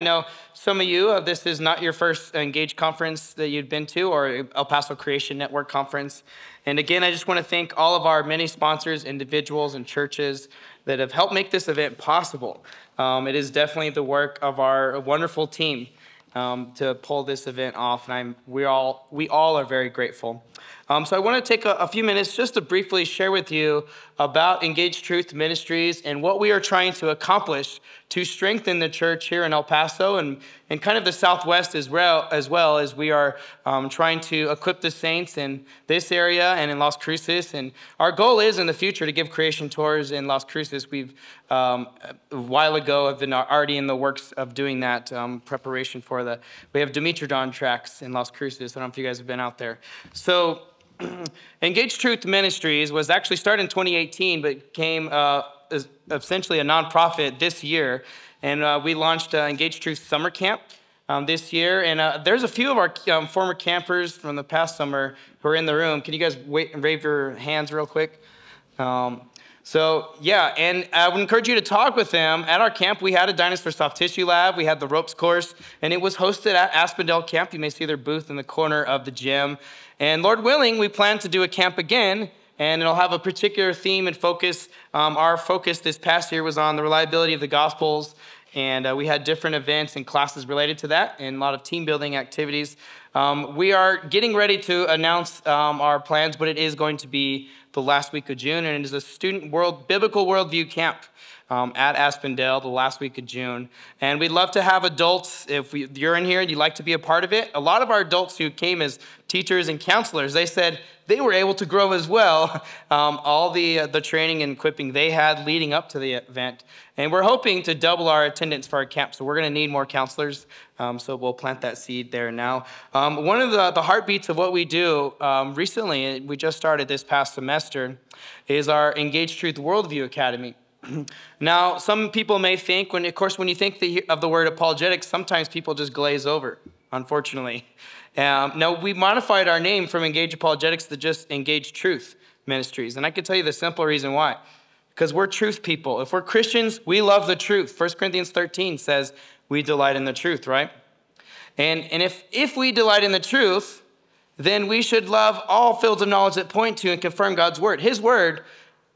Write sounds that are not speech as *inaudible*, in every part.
I know some of you, uh, this is not your first Engage conference that you've been to or El Paso Creation Network conference. And again, I just want to thank all of our many sponsors, individuals, and churches that have helped make this event possible. Um, it is definitely the work of our wonderful team um, to pull this event off, and I'm, we, all, we all are very grateful. Um, so I want to take a, a, few minutes just to briefly share with you about Engage Truth Ministries and what we are trying to accomplish to strengthen the church here in El Paso and, and kind of the Southwest as well, as, well as we are um, trying to equip the saints in this area and in Las Cruces. And our goal is in the future to give creation tours in Las Cruces. We've um, a while ago have been already in the works of doing that um, preparation for the. We have Dimetrodon tracks in Las Cruces. I don't know if you guys have been out there. So *clears throat* Engage Truth Ministries was actually started in 2018, but came uh, essentially a nonprofit this year. And uh, we launched uh, Engage Truth Summer Camp um, this year. And uh, there's a few of our um, former campers from the past summer who are in the room. Can you guys wait wave your hands real quick? Um, so, yeah, and I would encourage you to talk with them. At our camp, we had a dinosaur soft tissue lab, we had the ropes course, and it was hosted at Aspendale Camp. You may see their booth in the corner of the gym. And Lord willing, we plan to do a camp again, and it'll have a particular theme and focus. Um, our focus this past year was on the reliability of the Gospels, and uh, we had different events and classes related to that, and a lot of team building activities. Um, we are getting ready to announce um, our plans, but it is going to be the last week of June, and it is a student world biblical worldview camp um, at Aspendale the last week of June. And we'd love to have adults, if we, you're in here and you'd like to be a part of it. A lot of our adults who came as teachers and counselors, they said they were able to grow as well. *laughs* Um, all the, uh, the training and equipping they had leading up to the event. And we're hoping to double our attendance for our camp. So we're going to need more counselors. Um, so we'll plant that seed there now. Um, one of the, the heartbeats of what we do um, recently, we just started this past semester, is our Engage Truth Worldview Academy. *clears throat* now, some people may think, when, of course, when you think the, of the word apologetics, sometimes people just glaze over, unfortunately. Um, now, we modified our name from Engage Apologetics to just Engage Truth Ministries. And I can tell you the simple reason why. Because we're truth people. If we're Christians, we love the truth. 1 Corinthians 13 says we delight in the truth, right? And, and if, if we delight in the truth, then we should love all fields of knowledge that point to and confirm God's word. His word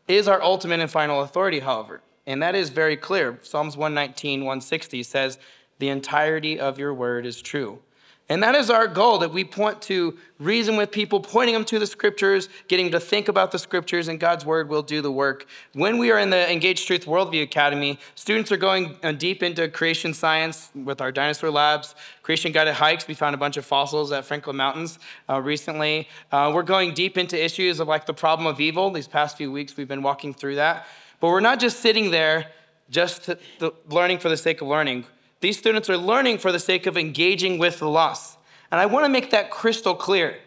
is our ultimate and final authority, however. And that is very clear. Psalms 119, 160 says, The entirety of your word is true. And that is our goal that we point to reason with people, pointing them to the scriptures, getting them to think about the scriptures, and God's word will do the work. When we are in the Engage Truth Worldview Academy, students are going uh, deep into creation science with our dinosaur labs, creation guided hikes. We found a bunch of fossils at Franklin Mountains uh, recently. Uh, we're going deep into issues of like the problem of evil. These past few weeks, we've been walking through that. But we're not just sitting there just learning for the sake of learning these students are learning for the sake of engaging with the lost. And I want to make that crystal clear.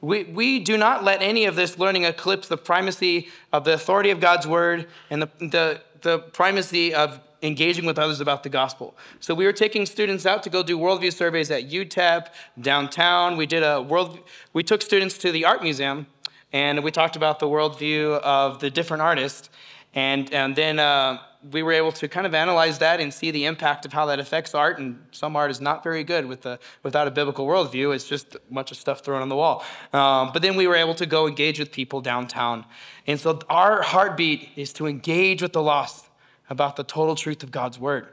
We, we do not let any of this learning eclipse the primacy of the authority of God's word and the, the, the primacy of engaging with others about the gospel. So we were taking students out to go do worldview surveys at UTEP, downtown. We did a world, we took students to the art museum and we talked about the worldview of the different artists. And, and then uh, we were able to kind of analyze that and see the impact of how that affects art. And some art is not very good with the, without a biblical worldview. It's just a bunch of stuff thrown on the wall. Um, but then we were able to go engage with people downtown. And so our heartbeat is to engage with the lost about the total truth of God's word.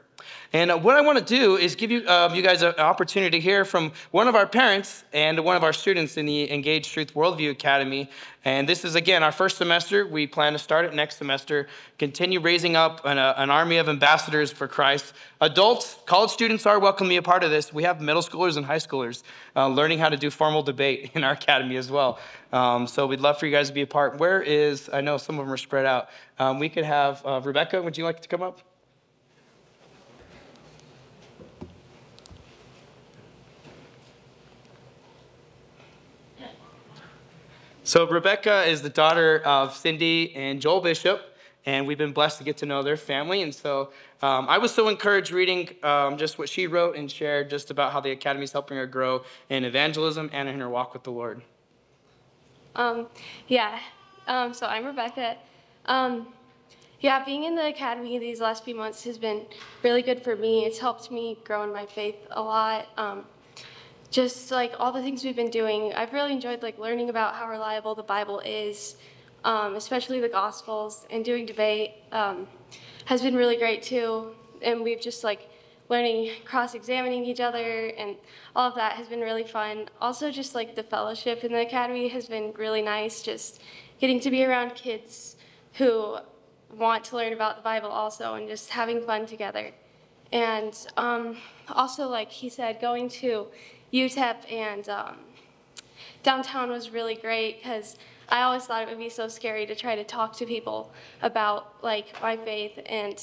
And uh, what I want to do is give you, uh, you guys an opportunity to hear from one of our parents and one of our students in the Engaged Truth Worldview Academy. And this is, again, our first semester. We plan to start it next semester, continue raising up an, uh, an army of ambassadors for Christ. Adults, college students are welcome to be a part of this. We have middle schoolers and high schoolers uh, learning how to do formal debate *laughs* in our academy as well. Um, so we'd love for you guys to be a part. Where is, I know some of them are spread out. Um, we could have uh, Rebecca, would you like to come up? So, Rebecca is the daughter of Cindy and Joel Bishop, and we've been blessed to get to know their family. And so, um, I was so encouraged reading um, just what she wrote and shared just about how the Academy is helping her grow in evangelism and in her walk with the Lord. Um, yeah, um, so I'm Rebecca. Um, Yeah, being in the academy these last few months has been really good for me. It's helped me grow in my faith a lot. Just like all the things we've been doing, I've really enjoyed like learning about how reliable the Bible is, um, especially the Gospels, and doing debate um, has been really great too. And we've just like learning cross-examining each other and all of that has been really fun. Also, just like the fellowship in the academy has been really nice. Just getting to be around kids who want to learn about the Bible also and just having fun together. And um, also, like he said, going to UTEP and um, downtown was really great because I always thought it would be so scary to try to talk to people about like my faith and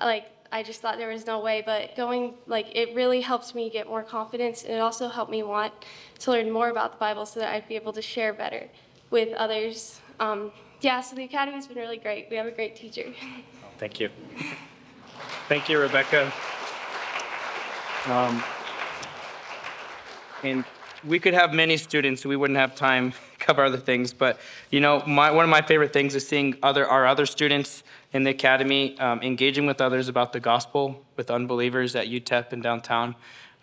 like I just thought there was no way. But going like it really helped me get more confidence. And it also helped me want to learn more about the Bible so that I'd be able to share better with others. Um, yeah, so the academy's been really great. We have a great teacher. Thank you. Thank you, Rebecca. Um, and we could have many students. We wouldn't have time to *laughs* cover other things. But you know, my, one of my favorite things is seeing other our other students in the academy um, engaging with others about the gospel with unbelievers at UTEP and downtown.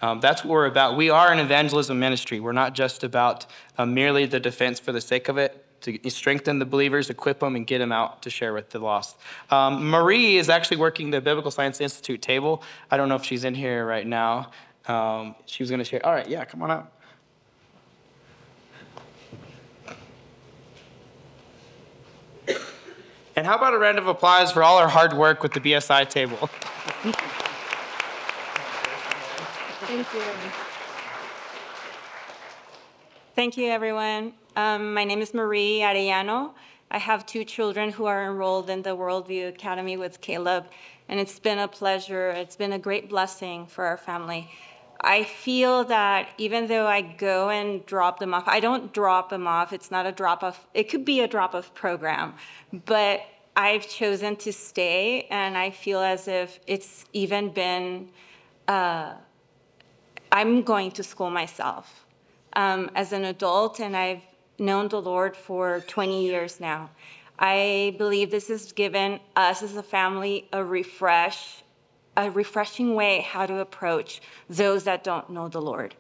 Um, that's what we're about. We are an evangelism ministry. We're not just about uh, merely the defense for the sake of it to strengthen the believers, equip them, and get them out to share with the lost. Um, Marie is actually working the Biblical Science Institute table. I don't know if she's in here right now. Um, she was going to share. All right, yeah, come on up. And how about a round of applause for all our hard work with the BSI table? Thank you. Thank you, everyone. Um, my name is Marie Arellano. I have two children who are enrolled in the Worldview Academy with Caleb, and it's been a pleasure. It's been a great blessing for our family. I feel that even though I go and drop them off, I don't drop them off. It's not a drop off, it could be a drop off program, but I've chosen to stay, and I feel as if it's even been, uh, I'm going to school myself um, as an adult, and I've known the Lord for 20 years now. I believe this has given us as a family a refresh, a refreshing way how to approach those that don't know the Lord.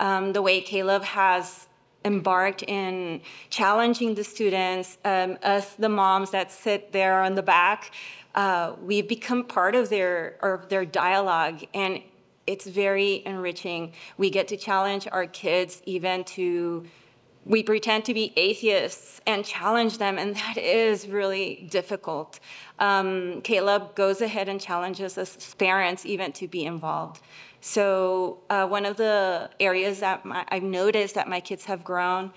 Um, the way Caleb has embarked in challenging the students, um, us, the moms that sit there on the back, uh, we've become part of their, of their dialogue, and it's very enriching. We get to challenge our kids even to we pretend to be atheists and challenge them, and that is really difficult. Um, Caleb goes ahead and challenges us parents even to be involved. So uh, one of the areas that my, I've noticed that my kids have grown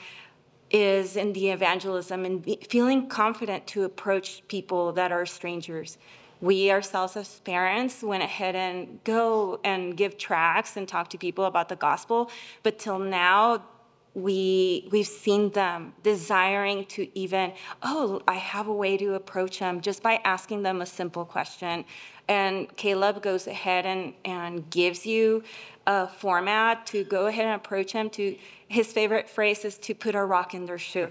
is in the evangelism and be, feeling confident to approach people that are strangers. We ourselves as parents went ahead and go and give tracts and talk to people about the gospel, but till now we we've seen them desiring to even oh i have a way to approach them just by asking them a simple question. And caleb goes ahead and, and gives you a format to go ahead and approach him to his favorite phrase is to put a rock in their shoe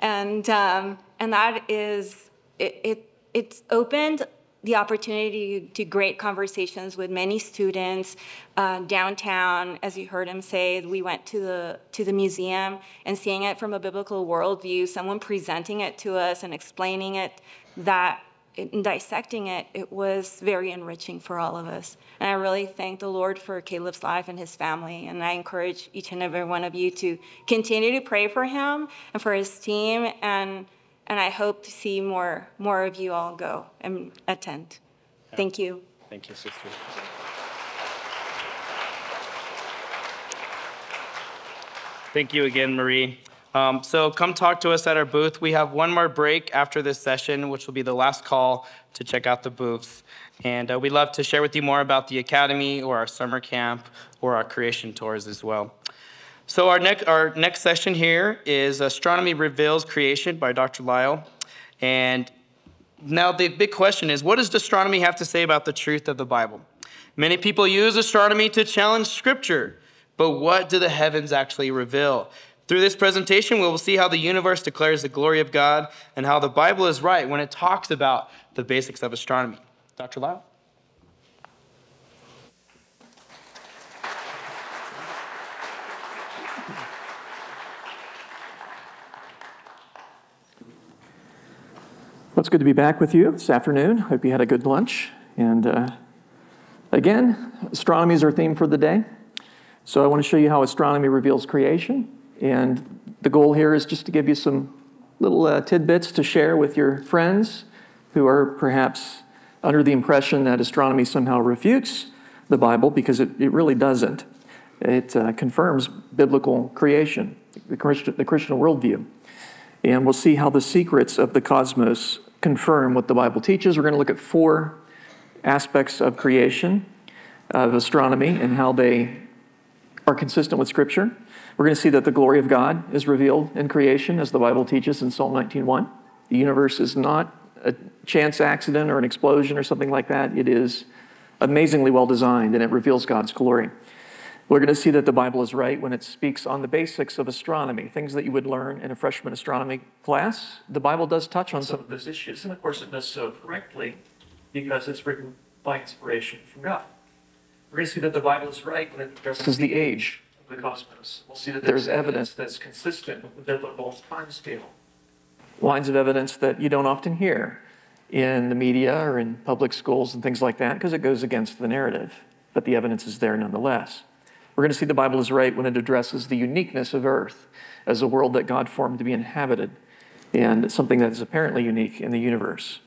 and um, and that is it, it it's opened the opportunity to great conversations with many students uh, downtown. As you heard him say, we went to the to the museum and seeing it from a biblical worldview, someone presenting it to us and explaining it, that in dissecting it, it was very enriching for all of us. And I really thank the Lord for Caleb's life and his family. And I encourage each and every one of you to continue to pray for him and for his team and and I hope to see more more of you all go and attend. Yeah. Thank you. Thank you, sister. Thank you again, Marie. Um, so come talk to us at our booth. We have one more break after this session, which will be the last call to check out the booths. And uh, we'd love to share with you more about the Academy or our summer camp or our creation tours as well. So our next, our next session here is Astronomy Reveals Creation by Dr. Lisle. And now the big question is, what does astronomy have to say about the truth of the Bible? Many people use astronomy to challenge scripture, but what do the heavens actually reveal? Through this presentation, we will see how the universe declares the glory of God and how the Bible is right when it talks about the basics of astronomy. Dr. Lisle? Well, it's good to be back with you this afternoon. I Hope you had a good lunch. And uh, again, astronomy is our theme for the day. So I want to show you how astronomy reveals creation. And the goal here is just to give you some little uh, tidbits to share with your friends who are perhaps under the impression that astronomy somehow refutes the Bible because it, it really doesn't. It uh, confirms biblical creation, the Christian, the Christian worldview. And we'll see how the secrets of the cosmos confirm what the Bible teaches. We're going to look at four aspects of creation, of astronomy, and how they are consistent with Scripture. We're going to see that the glory of God is revealed in creation, as the Bible teaches in Psalm 19.1. The universe is not a chance accident or an explosion or something like that. It is amazingly well designed, and it reveals God's glory. We're going to see that the Bible is right when it speaks on the basics of astronomy, things that you would learn in a freshman astronomy class. The Bible does touch on some of those issues, and of course, it does so correctly because it's written by inspiration from God. We're going to see that the Bible is right when it addresses the age of the cosmos. We'll see that there's evidence that's consistent with the biblical time scale. Lines of evidence that you don't often hear in the media or in public schools and things like that because it goes against the narrative, but the evidence is there nonetheless. We're going to see the Bible is right when it addresses the uniqueness of earth as a world that God formed to be inhabited and something that is apparently unique in the universe.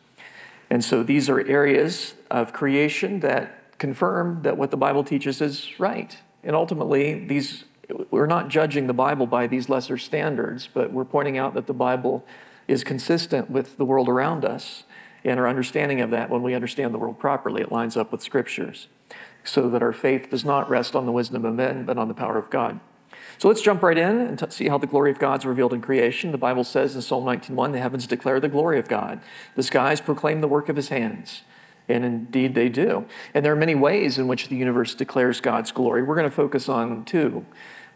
And so these are areas of creation that confirm that what the Bible teaches is right. And ultimately, these we're not judging the Bible by these lesser standards, but we're pointing out that the Bible is consistent with the world around us. And our understanding of that, when we understand the world properly, it lines up with scriptures so that our faith does not rest on the wisdom of men, but on the power of God. So let's jump right in and see how the glory of God is revealed in creation. The Bible says in Psalm 19:1, "The heavens declare the glory of God; the skies proclaim the work of His hands." And indeed, they do. And there are many ways in which the universe declares God's glory. We're going to focus on two.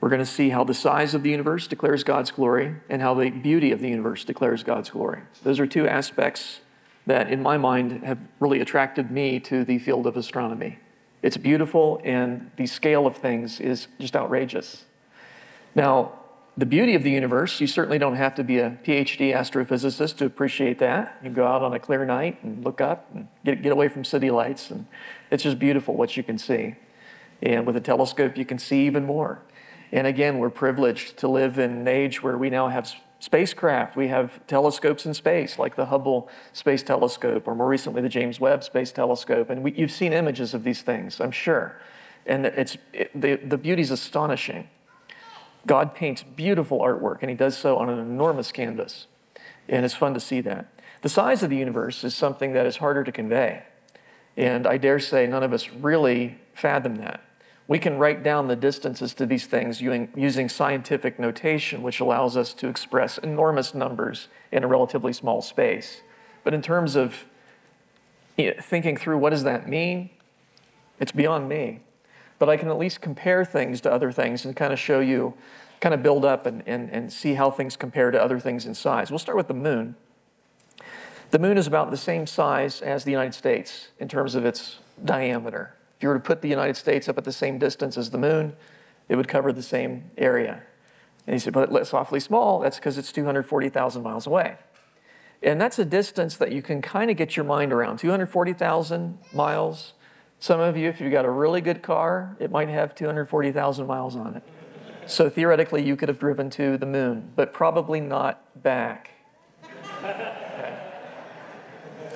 We're going to see how the size of the universe declares God's glory, and how the beauty of the universe declares God's glory. Those are two aspects that, in my mind, have really attracted me to the field of astronomy. It's beautiful, and the scale of things is just outrageous. Now, the beauty of the universe, you certainly don't have to be a PhD astrophysicist to appreciate that. You go out on a clear night and look up and get, get away from city lights, and it's just beautiful what you can see. And with a telescope, you can see even more. And again, we're privileged to live in an age where we now have spacecraft. We have telescopes in space, like the Hubble Space Telescope, or more recently, the James Webb Space Telescope. And we, you've seen images of these things, I'm sure. And it's, it, the, the beauty is astonishing. God paints beautiful artwork, and He does so on an enormous canvas. And it's fun to see that. The size of the universe is something that is harder to convey. And I dare say none of us really fathom that. We can write down the distances to these things using scientific notation, which allows us to express enormous numbers in a relatively small space. But in terms of thinking through what does that mean, it's beyond me. But I can at least compare things to other things and kind of show you, kind of build up and, and, and see how things compare to other things in size. We'll start with the moon. The moon is about the same size as the United States in terms of its diameter you were to put the United States up at the same distance as the moon, it would cover the same area. And he said, but it's awfully small. That's because it's 240,000 miles away. And that's a distance that you can kind of get your mind around. 240,000 miles. Some of you, if you've got a really good car, it might have 240,000 miles on it. So theoretically, you could have driven to the moon, but probably not back. *laughs* Okay.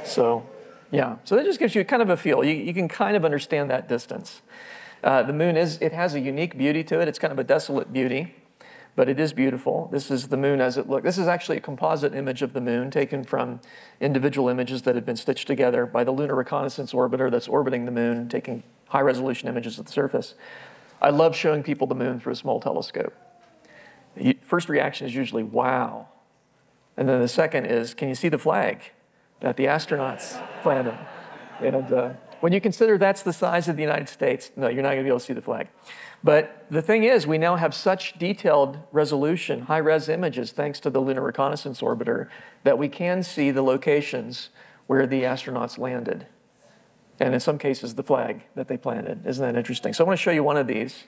So yeah, so that just gives you kind of a feel. You, you can kind of understand that distance. Uh, the moon is, it has a unique beauty to it. It's kind of a desolate beauty, but it is beautiful. This is the moon as it looks. This is actually a composite image of the moon taken from individual images that have been stitched together by the Lunar Reconnaissance Orbiter that's orbiting the moon, taking high resolution images of the surface. I love showing people the moon through a small telescope. First reaction is usually, wow. And then the second is, can you see the flag? That the astronauts planted. And uh, When you consider that's the size of the United States, no, you're not going to be able to see the flag. But the thing is, we now have such detailed resolution, high res images, thanks to the Lunar Reconnaissance Orbiter, that we can see the locations where the astronauts landed. And in some cases, the flag that they planted. Isn't that interesting? So I want to show you one of these.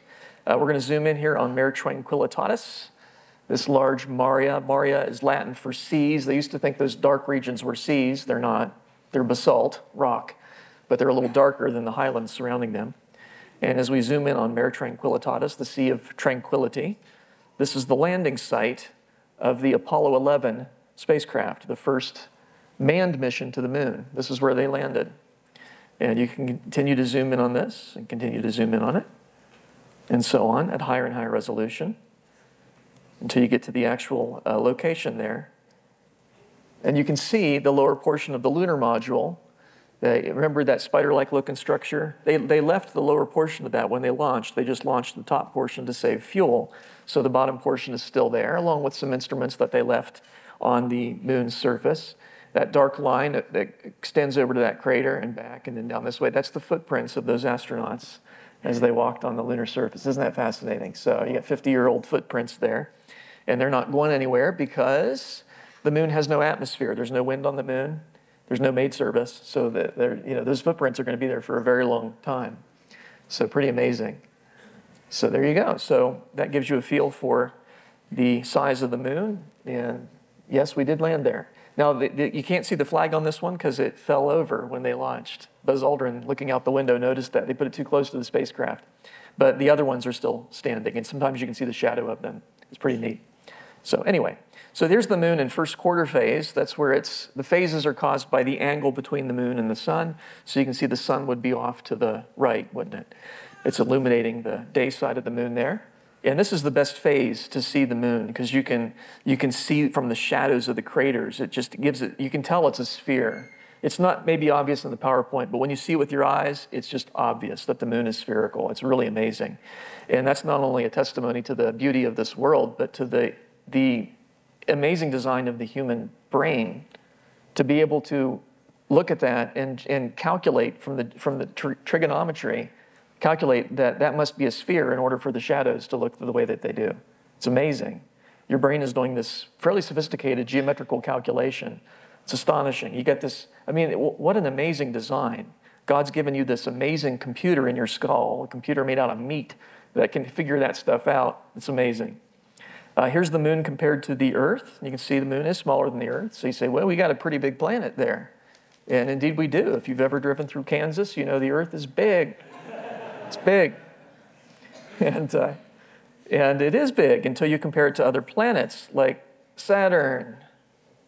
Uh, we're going to zoom in here on Mare Tranquillitatis, this large maria. Maria is Latin for seas. They used to think those dark regions were seas. They're not. They're basalt, rock, but they're a little darker than the highlands surrounding them. And as we zoom in on Mare Tranquillitatis, the Sea of Tranquility, this is the landing site of the Apollo 11 spacecraft, the first manned mission to the moon. This is where they landed. And you can continue to zoom in on this and continue to zoom in on it, and so on at higher and higher resolution until you get to the actual uh, location there. And you can see the lower portion of the lunar module they, remember that spider-like looking structure? They, they left the lower portion of that when they launched. They just launched the top portion to save fuel. So the bottom portion is still there, along with some instruments that they left on the moon's surface. That dark line that, that extends over to that crater and back and then down this way, that's the footprints of those astronauts as they walked on the lunar surface. Isn't that fascinating? So you got 50-year-old footprints there. And they're not going anywhere because the moon has no atmosphere. There's no wind on the moon. There's no maid service, so that you know those footprints are going to be there for a very long time. So pretty amazing. So there you go. So that gives you a feel for the size of the moon. And yes, we did land there. Now, the, the, you can't see the flag on this one because it fell over when they launched. Buzz Aldrin, looking out the window, noticed that. They put it too close to the spacecraft. But the other ones are still standing, and sometimes you can see the shadow of them. It's pretty neat. So anyway, so there's the moon in first quarter phase. That's where it's, the phases are caused by the angle between the moon and the sun. So you can see the sun would be off to the right, wouldn't it? It's illuminating the day side of the moon there. And this is the best phase to see the moon because you can, you can see from the shadows of the craters. It just gives it, you can tell it's a sphere. It's not maybe obvious in the PowerPoint, but when you see it with your eyes, it's just obvious that the moon is spherical. It's really amazing. And that's not only a testimony to the beauty of this world, but to the, the amazing design of the human brain to be able to look at that and, and calculate from the, from the tr trigonometry, calculate that that must be a sphere in order for the shadows to look the way that they do. It's amazing. Your brain is doing this fairly sophisticated geometrical calculation. It's astonishing. You get this, I mean, what an amazing design. God's given you this amazing computer in your skull, a computer made out of meat that can figure that stuff out. It's amazing. Uh, here's the moon compared to the Earth. You can see the moon is smaller than the Earth. So you say, well, we got a pretty big planet there. And indeed we do. If you've ever driven through Kansas, you know the Earth is big. It's big. *laughs* And, uh, and it is big until you compare it to other planets like Saturn.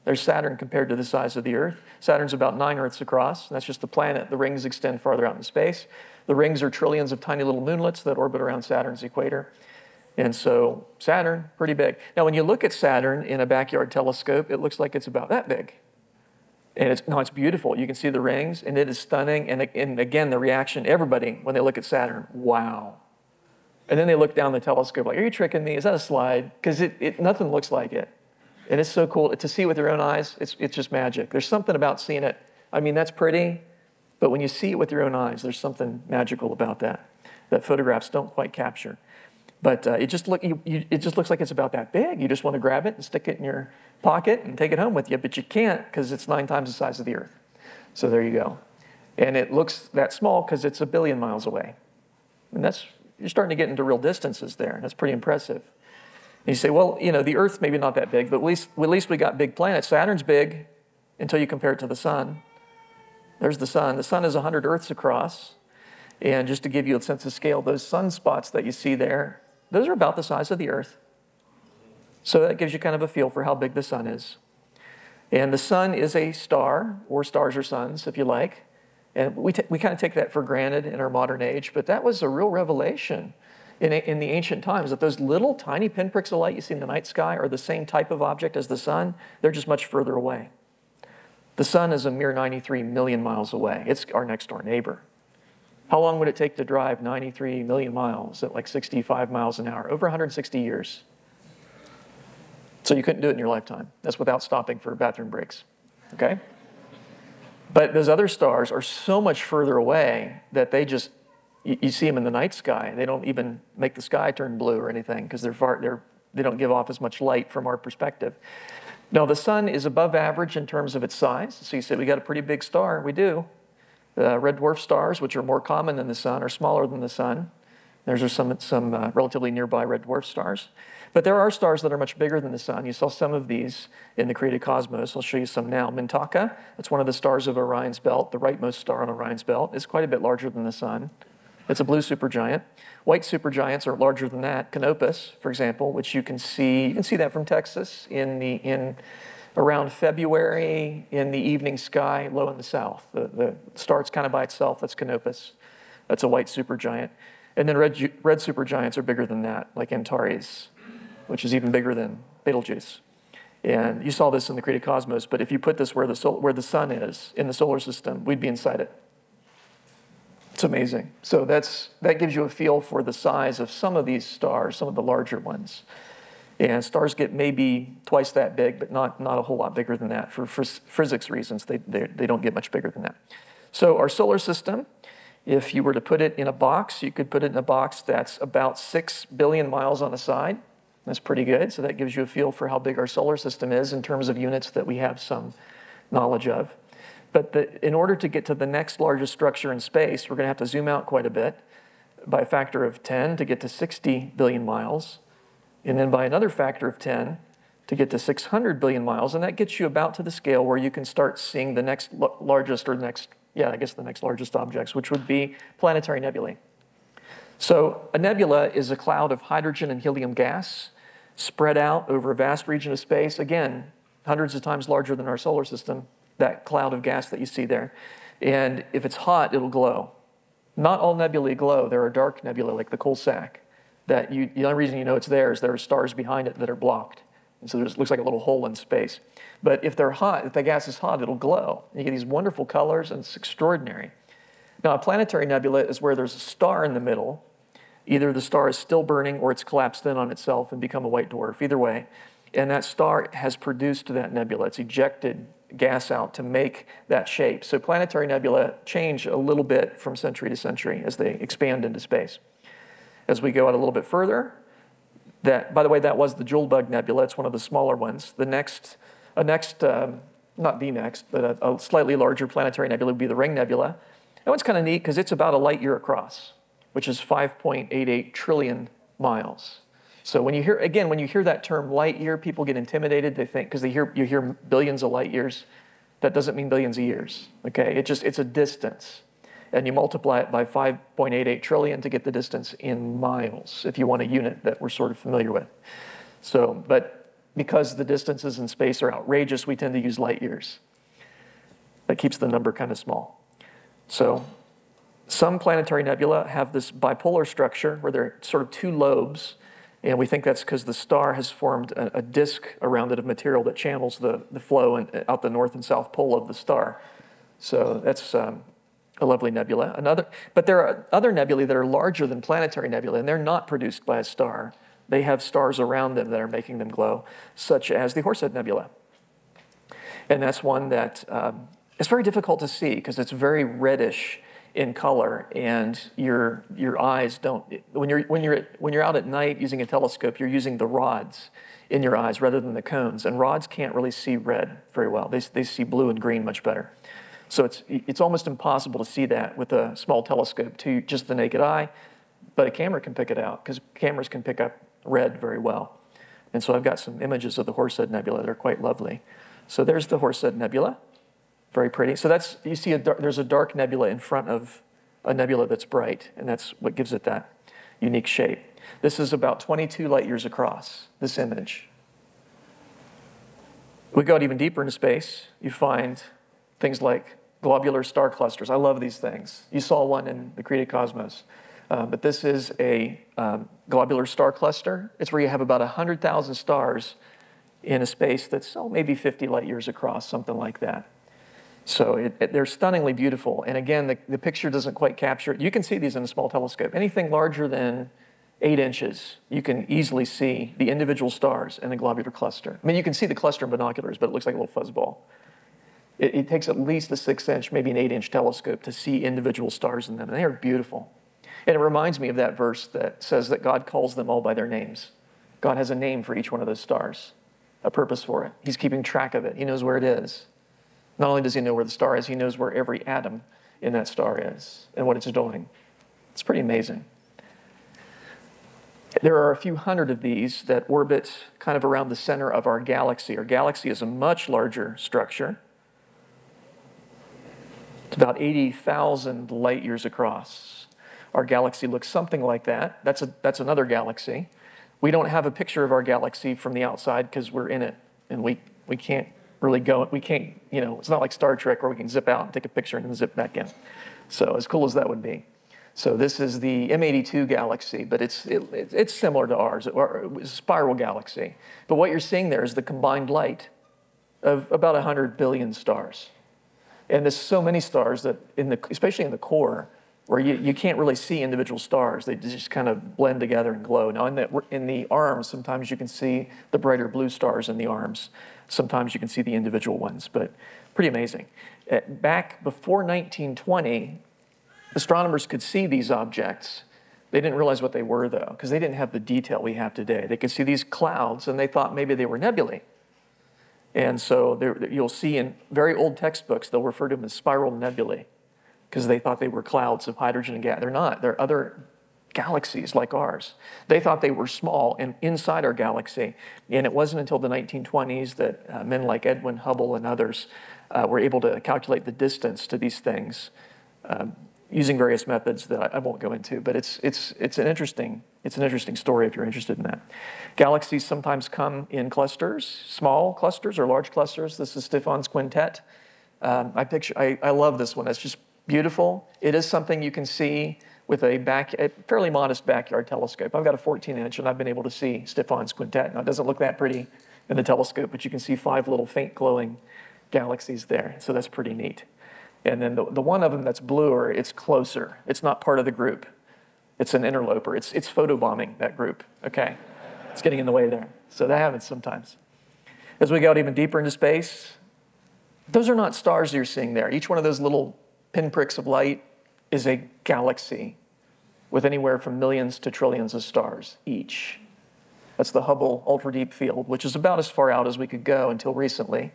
There's Saturn compared to the size of the Earth. Saturn's about nine Earths across. That's just the planet. The rings extend farther out in space. The rings are trillions of tiny little moonlets that orbit around Saturn's equator. And so Saturn, pretty big. Now, when you look at Saturn in a backyard telescope, it looks like it's about that big. And it's, no, it's beautiful. You can see the rings, and it is stunning. And, and again, the reaction, everybody, when they look at Saturn, wow. And then they look down the telescope like, are you tricking me? Is that a slide? Because it, it, nothing looks like it. And it's so cool to see with your own eyes. It's, it's just magic. There's something about seeing it. I mean, that's pretty, but when you see it with your own eyes, there's something magical about that that photographs don't quite capture. But uh, it, just look, you, you, it just looks like it's about that big. You just want to grab it and stick it in your pocket and take it home with you, but you can't because it's nine times the size of the Earth. So there you go. And it looks that small because it's a billion miles away. And that's, you're starting to get into real distances there. That's pretty impressive. And you say, well, you know, the Earth's maybe not that big, but at least, at least we got big planets. Saturn's big until you compare it to the sun. There's the sun. The sun is 100 Earths across. And just to give you a sense of scale, those sunspots that you see there those are about the size of the earth. So that gives you kind of a feel for how big the sun is. And the sun is a star, or stars are suns, if you like. And we, we kind of take that for granted in our modern age, but that was a real revelation in, in the ancient times that those little tiny pinpricks of light you see in the night sky are the same type of object as the sun. They're just much further away. The sun is a mere 93 million miles away. It's our next door neighbor. How long would it take to drive 93 million miles at like 65 miles an hour? Over 160 years. So you couldn't do it in your lifetime. That's without stopping for bathroom breaks. Okay? But those other stars are so much further away that they just, you, see them in the night sky. They don't even make the sky turn blue or anything because they're far, they're, they don't give off as much light from our perspective. Now, the sun is above average in terms of its size. So you said we got a pretty big star. We do. The red dwarf stars, which are more common than the sun, are smaller than the sun. There's some, some uh, relatively nearby red dwarf stars. But there are stars that are much bigger than the sun. You saw some of these in the created cosmos. I'll show you some now. Mintaka, that's one of the stars of Orion's belt, the rightmost star on Orion's belt, is quite a bit larger than the sun. It's a blue supergiant. White supergiants are larger than that. Canopus, for example, which you can see, you can see that from Texas in the in around February in the evening sky, low in the south. The, the star's kind of by itself. That's Canopus. That's a white supergiant. And then red, red supergiants are bigger than that, like Antares which is even bigger than Betelgeuse. And you saw this in the created cosmos, but if you put this where the, sol- where the sun is in the solar system, we'd be inside it. It's amazing. So that's, that gives you a feel for the size of some of these stars, some of the larger ones. And stars get maybe twice that big, but not, not a whole lot bigger than that. For, for physics reasons, they, they, they don't get much bigger than that. So our solar system, if you were to put it in a box, you could put it in a box that's about 6 billion miles on the side. That's pretty good. So that gives you a feel for how big our solar system is in terms of units that we have some knowledge of. But the, in order to get to the next largest structure in space, we're going to have to zoom out quite a bit by a factor of 10 to get to 60 billion miles, and then by another factor of 10 to get to 600 billion miles. And that gets you about to the scale where you can start seeing the next largest or next, yeah, I guess the next largest objects, which would be planetary nebulae. So a nebula is a cloud of hydrogen and helium gas spread out over a vast region of space. Again, hundreds of times larger than our solar system, that cloud of gas that you see there. And if it's hot, it'll glow. Not all nebulae glow. There are dark nebulae like the Coal Sack that you, the only reason you know it's there is there are stars behind it that are blocked. And so it looks like a little hole in space. But if they're hot, if the gas is hot, it'll glow. And You get these wonderful colors and it's extraordinary. Now, a planetary nebula is where there's a star in the middle Either the star is still burning or it's collapsed in on itself and become a white dwarf, either way. And that star has produced that nebula. It's ejected gas out to make that shape. So planetary nebula change a little bit from century to century as they expand into space. As we go out a little bit further, that, by the way, that was the Jewel Bug Nebula. It's one of the smaller ones. The next, a next, um, not the next, but a, a, slightly larger planetary nebula would be the Ring Nebula. That one's kind of neat because it's about a light year across which is 5.88 trillion miles. So when you hear, again, when you hear that term light year, people get intimidated. They think, because they hear, you hear billions of light years, that doesn't mean billions of years, okay? It just, it's a distance. And you multiply it by 5.88 trillion to get the distance in miles, if you want a unit that we're sort of familiar with. So, but because the distances in space are outrageous, we tend to use light years. That keeps the number kind of small. So some planetary nebula have this bipolar structure where they're sort of two lobes, and we think that's because the star has formed a, a, disk around it of material that channels the, the flow in, out the north and south pole of the star. So that's um, a lovely nebula. Another, but there are other nebulae that are larger than planetary nebulae, and they're not produced by a star. They have stars around them that are making them glow, such as the Horsehead Nebula. And that's one that um, is very difficult to see because it's very reddish in color and your your eyes don't when you're when you're when you're out at night using a telescope you're using the rods in your eyes rather than the cones and rods can't really see red very well they, they see blue and green much better so it's it's almost impossible to see that with a small telescope to just the naked eye but a camera can pick it out because cameras can pick up red very well and so I've got some images of the Horsehead Nebula that are quite lovely so there's the Horsehead Nebula very pretty. So that's, you see, a there's a dark nebula in front of a nebula that's bright, and that's what gives it that unique shape. This is about 22 light years across, this image. We go out even deeper into space, you find things like globular star clusters. I love these things. You saw one in the created cosmos. Uh, but this is a um, globular star cluster. It's where you have about 100,000 stars in a space that's, oh, maybe 50 light years across, something like that. So it, it, they're stunningly beautiful. And again, the, the picture doesn't quite capture it. You can see these in a small telescope. Anything larger than eight inches, you can easily see the individual stars in a globular cluster. I mean, you can see the cluster in binoculars, but it looks like a little fuzzball. It, it takes at least a six inch, maybe an eight inch telescope to see individual stars in them, and they are beautiful. And it reminds me of that verse that says that God calls them all by their names. God has a name for each one of those stars, a purpose for it. He's keeping track of it, He knows where it is. Not only does He know where the star is, He knows where every atom in that star is and what it's doing. It's pretty amazing. There are a few hundred of these that orbit kind of around the center of our galaxy. Our galaxy is a much larger structure. It's about 80,000 light years across. Our galaxy looks something like that. That's, a, that's another galaxy. We don't have a picture of our galaxy from the outside because we're in it and we, we can't really go, we can't, you know, it's not like Star Trek where we can zip out and take a picture and then zip back in. So, as cool as that would be. So, this is the M82 galaxy, but it's, it, it's similar to ours, it's a spiral galaxy. But what you're seeing there is the combined light of about 100 billion stars. And there's so many stars that, in the, especially in the core, where you, you can't really see individual stars. They just kind of blend together and glow. Now, in the, in the arms, sometimes you can see the brighter blue stars in the arms. Sometimes you can see the individual ones, but pretty amazing. Uh, back before 1920, astronomers could see these objects. They didn't realize what they were, though, because they didn't have the detail we have today. They could see these clouds, and they thought maybe they were nebulae. And so you'll see in very old textbooks, they'll refer to them as spiral nebulae because they thought they were clouds of hydrogen and gas. They're not. They're other galaxies like ours. They thought they were small and inside our galaxy. And it wasn't until the 1920s that uh, men like Edwin Hubble and others uh, were able to calculate the distance to these things um, using various methods that I, won't go into. But it's, it's, it's, an interesting, it's an interesting story if you're interested in that. Galaxies sometimes come in clusters, small clusters or large clusters. This is Stephan's quintet. Um, I, picture, I, I love this one. It's just beautiful. It is something you can see with a, back, a fairly modest backyard telescope. I've got a 14 inch and I've been able to see Stephan's quintet. Now, it doesn't look that pretty in the telescope, but you can see five little faint glowing galaxies there. So that's pretty neat. And then the, the one of them that's bluer, it's closer. It's not part of the group. It's an interloper. It's, it's photobombing that group, okay? It's getting in the way there. So that happens sometimes. As we go out even deeper into space, those are not stars you're seeing there. Each one of those little pinpricks of light is a galaxy with anywhere from millions to trillions of stars each. That's the Hubble Ultra Deep Field, which is about as far out as we could go until recently.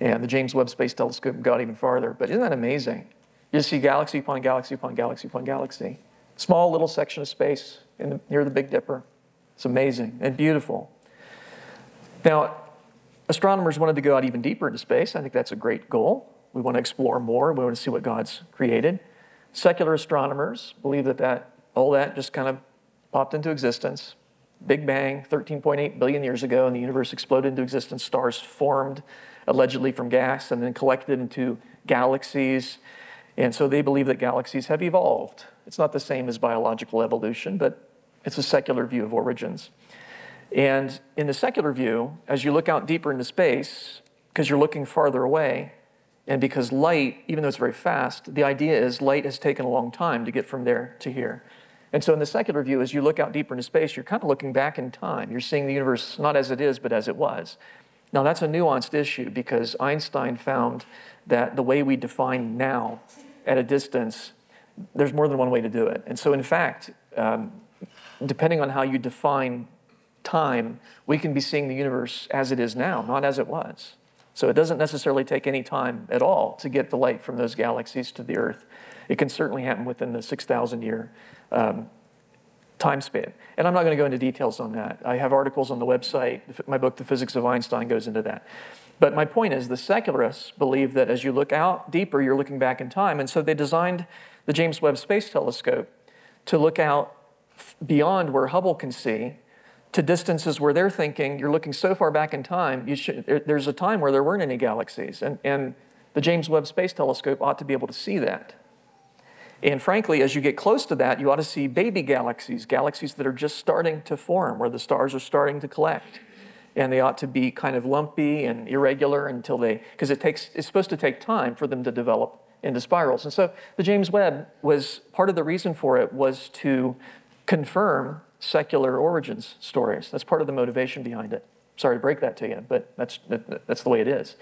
And the James Webb Space Telescope got even farther. But isn't that amazing? You see galaxy upon galaxy upon galaxy upon galaxy. Small little section of space the, near the Big Dipper. It's amazing and beautiful. Now, astronomers wanted to go out even deeper into space. I think that's a great goal. We want to explore more. We want to see what God's created. Secular astronomers believe that, that all that just kind of popped into existence. Big Bang, 13.8 billion years ago, and the universe exploded into existence. Stars formed allegedly from gas and then collected into galaxies. And so they believe that galaxies have evolved. It's not the same as biological evolution, but it's a secular view of origins. And in the secular view, as you look out deeper into space, because you're looking farther away, and because light, even though it's very fast, the idea is light has taken a long time to get from there to here. And so in the secular view, as you look out deeper into space, you're kind of looking back in time. You're seeing the universe not as it is, but as it was. Now, that's a nuanced issue because Einstein found that the way we define now at a distance, there's more than one way to do it. And so, in fact, um, depending on how you define time, we can be seeing the universe as it is now, not as it was. So it doesn't necessarily take any time at all to get the light from those galaxies to the Earth. It can certainly happen within the 6,000 year um, time span. And I'm not going to go into details on that. I have articles on the website. My book, The Physics of Einstein, goes into that. But my point is, the secularists believe that as you look out deeper, you're looking back in time. And so they designed the James Webb Space Telescope to look out beyond where Hubble can see to distances where they're thinking you're looking so far back in time, should, there's a time where there weren't any galaxies. And, and the James Webb Space Telescope ought to be able to see that. And frankly, as you get close to that, you ought to see baby galaxies, galaxies that are just starting to form, where the stars are starting to collect. And they ought to be kind of lumpy and irregular until they, because it takes, it's supposed to take time for them to develop into spirals. And so the James Webb was, part of the reason for it was to confirm secular origins stories. That's part of the motivation behind it. Sorry to break that to you, but that's, that's the way it is.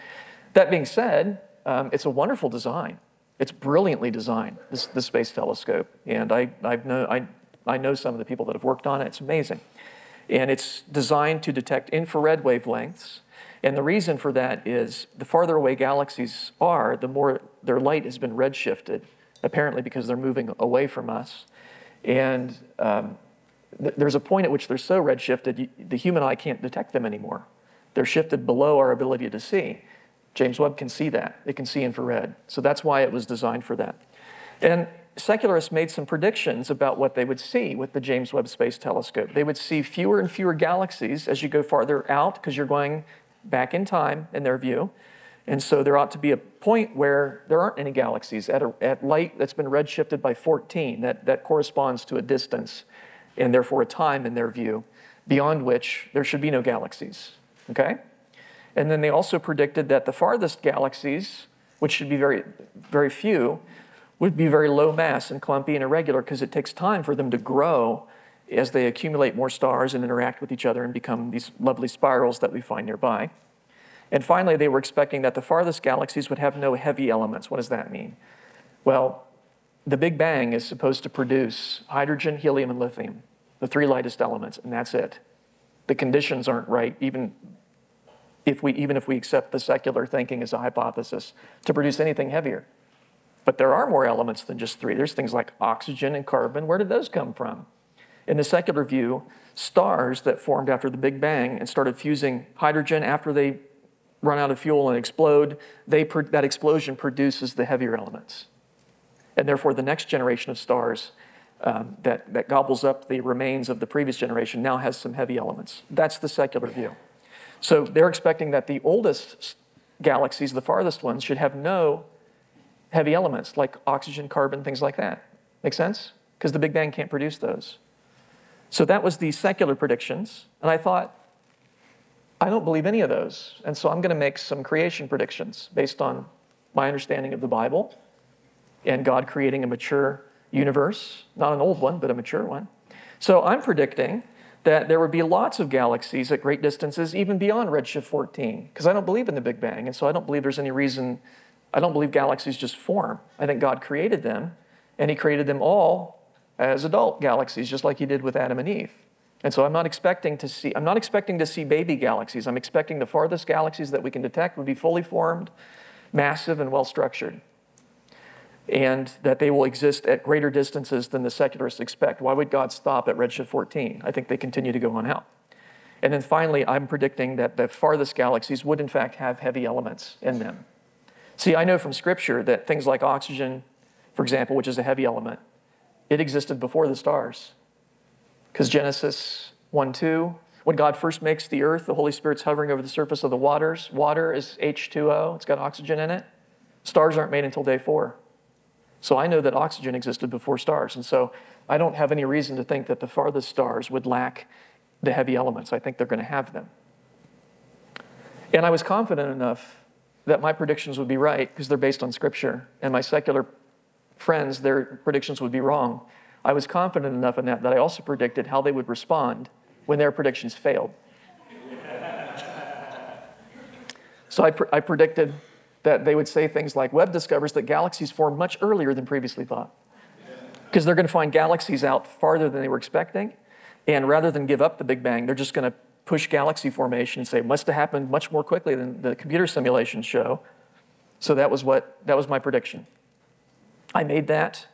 That being said, um, it's a wonderful design. It's brilliantly designed, this, this space telescope. And I, I've know, I, I know some of the people that have worked on it. It's amazing. And it's designed to detect infrared wavelengths. And the reason for that is the farther away galaxies are, the more their light has been redshifted, apparently because they're moving away from us. And um, th- there's a point at which they're so redshifted, you, the human eye can't detect them anymore. They're shifted below our ability to see. James Webb can see that. It can see infrared. So that's why it was designed for that. And secularists made some predictions about what they would see with the James Webb Space Telescope. They would see fewer and fewer galaxies as you go farther out because you're going back in time in their view. And so there ought to be a point where there aren't any galaxies at, a, at light that's been redshifted by 14. That, that corresponds to a distance and therefore a time in their view beyond which there should be no galaxies. Okay? And then they also predicted that the farthest galaxies, which should be very, very few, would be very low mass and clumpy and irregular because it takes time for them to grow as they accumulate more stars and interact with each other and become these lovely spirals that we find nearby. And finally, they were expecting that the farthest galaxies would have no heavy elements. What does that mean? Well, the Big Bang is supposed to produce hydrogen, helium, and lithium, the three lightest elements, and that's it. The conditions aren't right, even if we, even if we accept the secular thinking as a hypothesis, to produce anything heavier. But there are more elements than just three. There's things like oxygen and carbon. Where did those come from? In the secular view, stars that formed after the Big Bang and started fusing hydrogen after they run out of fuel and explode, they, that explosion produces the heavier elements. And therefore, the next generation of stars um, that, that gobbles up the remains of the previous generation now has some heavy elements. That's the secular view. So they're expecting that the oldest galaxies, the farthest ones, should have no heavy elements like oxygen, carbon, things like that. Make sense? Because the Big Bang can't produce those. So that was the secular predictions. And I thought, I don't believe any of those. And so I'm going to make some creation predictions based on my understanding of the Bible and God creating a mature universe, not an old one, but a mature one. So I'm predicting that there would be lots of galaxies at great distances, even beyond redshift 14, because I don't believe in the Big Bang. And so I don't believe there's any reason, I don't believe galaxies just form. I think God created them, and He created them all as adult galaxies, just like He did with Adam and Eve. And so I'm not expecting to see, I'm not expecting to see baby galaxies. I'm expecting the farthest galaxies that we can detect would be fully formed, massive, and well structured. And that they will exist at greater distances than the secularists expect. Why would God stop at redshift 14? I think they continue to go on out. And then finally, I'm predicting that the farthest galaxies would, in fact, have heavy elements in them. See, I know from Scripture that things like oxygen, for example, which is a heavy element, it existed before the stars. Because Genesis 1 2, when God first makes the earth, the Holy Spirit's hovering over the surface of the waters. Water is H2O, it's got oxygen in it. Stars aren't made until day four. So I know that oxygen existed before stars. And so I don't have any reason to think that the farthest stars would lack the heavy elements. I think they're going to have them. And I was confident enough that my predictions would be right because they're based on Scripture, and my secular friends, their predictions would be wrong. I was confident enough in that that I also predicted how they would respond when their predictions failed. *laughs* so I, I predicted that they would say things like Webb discovers that galaxies form much earlier than previously thought. Because they're going to find galaxies out farther than they were expecting. And rather than give up the Big Bang, they're just going to push galaxy formation and say must have happened much more quickly than the computer simulations show. So that was what that was my prediction. I made that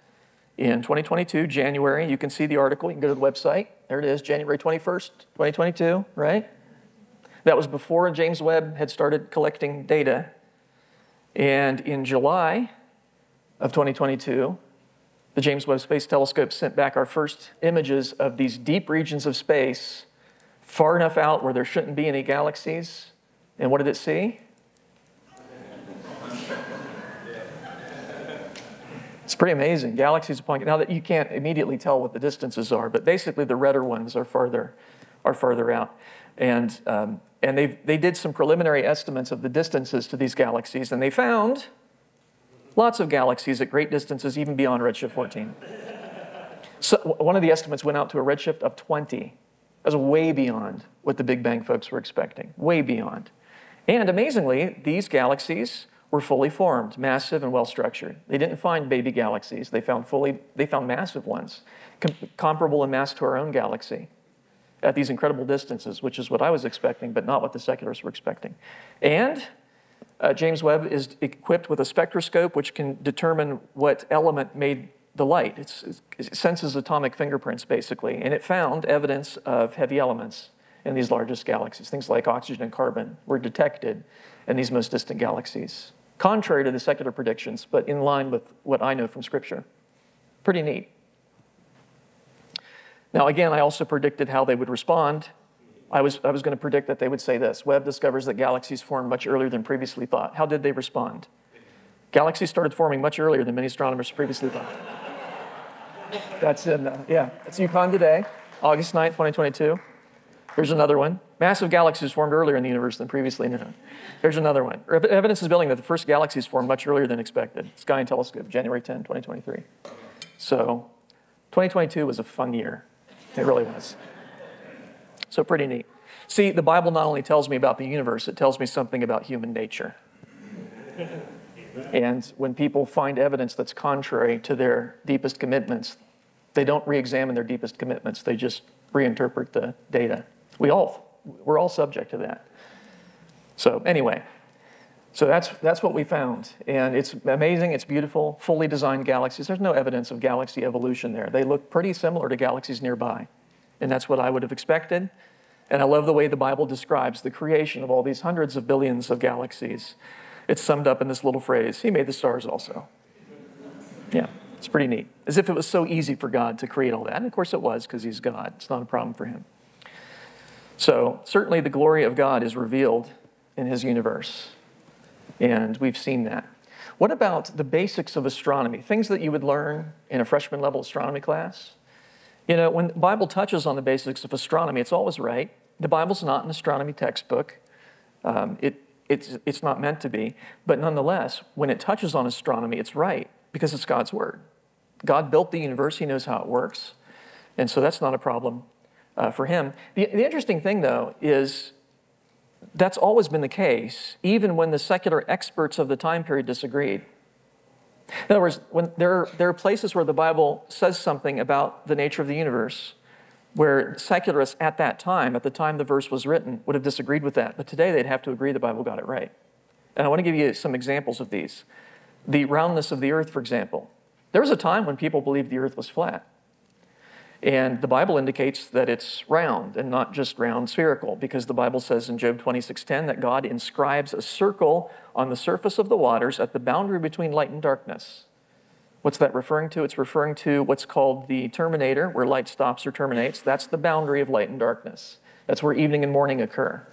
in 2022, January. You can see the article. You can go to the website. There it is, January 21st, 2022, right? That was before James Webb had started collecting data. And in July of 2022, the James Webb Space Telescope sent back our first images of these deep regions of space, far enough out where there shouldn't be any galaxies. And what did it see? It's pretty amazing. Galaxies upon now that you can't immediately tell what the distances are, but basically the redder ones are farther are farther out, and um, and they they did some preliminary estimates of the distances to these galaxies, and they found lots of galaxies at great distances, even beyond redshift 14. So one of the estimates went out to a redshift of 20. That was way beyond what the Big Bang folks were expecting. Way beyond. And amazingly, these galaxies were fully formed, massive and well structured. They didn't find baby galaxies. They found fully they found massive ones, com- comparable in mass to our own galaxy at these incredible distances, which is what I was expecting, but not what the secularists were expecting. And uh, James Webb is equipped with a spectroscope which can determine what element made the light. It's, it senses atomic fingerprints, basically, and it found evidence of heavy elements in these largest galaxies. Things like oxygen and carbon were detected in these most distant galaxies, contrary to the secular predictions, but in line with what I know from Scripture. Pretty neat. Now, again, I also predicted how they would respond. I was, I was going to predict that they would say this Webb discovers that galaxies formed much earlier than previously thought. How did they respond? Galaxies started forming much earlier than many astronomers previously thought. That's in, uh, yeah, it's UConn today, August 9th, 2022. Here's another one. Massive galaxies formed earlier in the universe than previously known. Here's another one. Evidence is building that the first galaxies formed much earlier than expected. Sky and Telescope, January 10, 2023. So 2022 was a fun year. It really was. So pretty neat. See, the Bible not only tells me about the universe, it tells me something about human nature. And when people find evidence that's contrary to their deepest commitments, they don't re examine their deepest commitments, they just reinterpret the data. We all, we're all subject to that. So, anyway, so that's, that's what we found. And it's amazing, it's beautiful, fully designed galaxies. There's no evidence of galaxy evolution there. They look pretty similar to galaxies nearby. And that's what I would have expected. And I love the way the Bible describes the creation of all these hundreds of billions of galaxies. It's summed up in this little phrase He made the stars also. Yeah, it's pretty neat. As if it was so easy for God to create all that. And of course it was, because He's God. It's not a problem for Him. So, certainly the glory of God is revealed in His universe. And we've seen that. What about the basics of astronomy? Things that you would learn in a freshman level astronomy class? You know, when the Bible touches on the basics of astronomy, it's always right. The Bible's not an astronomy textbook. Um, it, it's, it's not meant to be. But nonetheless, when it touches on astronomy, it's right because it's God's Word. God built the universe, He knows how it works. And so that's not a problem uh, for Him. The, the interesting thing, though, is that's always been the case, even when the secular experts of the time period disagreed. In other words, when there, are, there are places where the Bible says something about the nature of the universe where secularists at that time, at the time the verse was written, would have disagreed with that. But today they'd have to agree the Bible got it right. And I want to give you some examples of these. The roundness of the earth, for example. There was a time when people believed the earth was flat. And the Bible indicates that it's round and not just round spherical, because the Bible says in Job 26:10 that God inscribes a circle on the surface of the waters at the boundary between light and darkness. What's that referring to? It's referring to what's called the terminator, where light stops or terminates. That's the boundary of light and darkness. That's where evening and morning occur.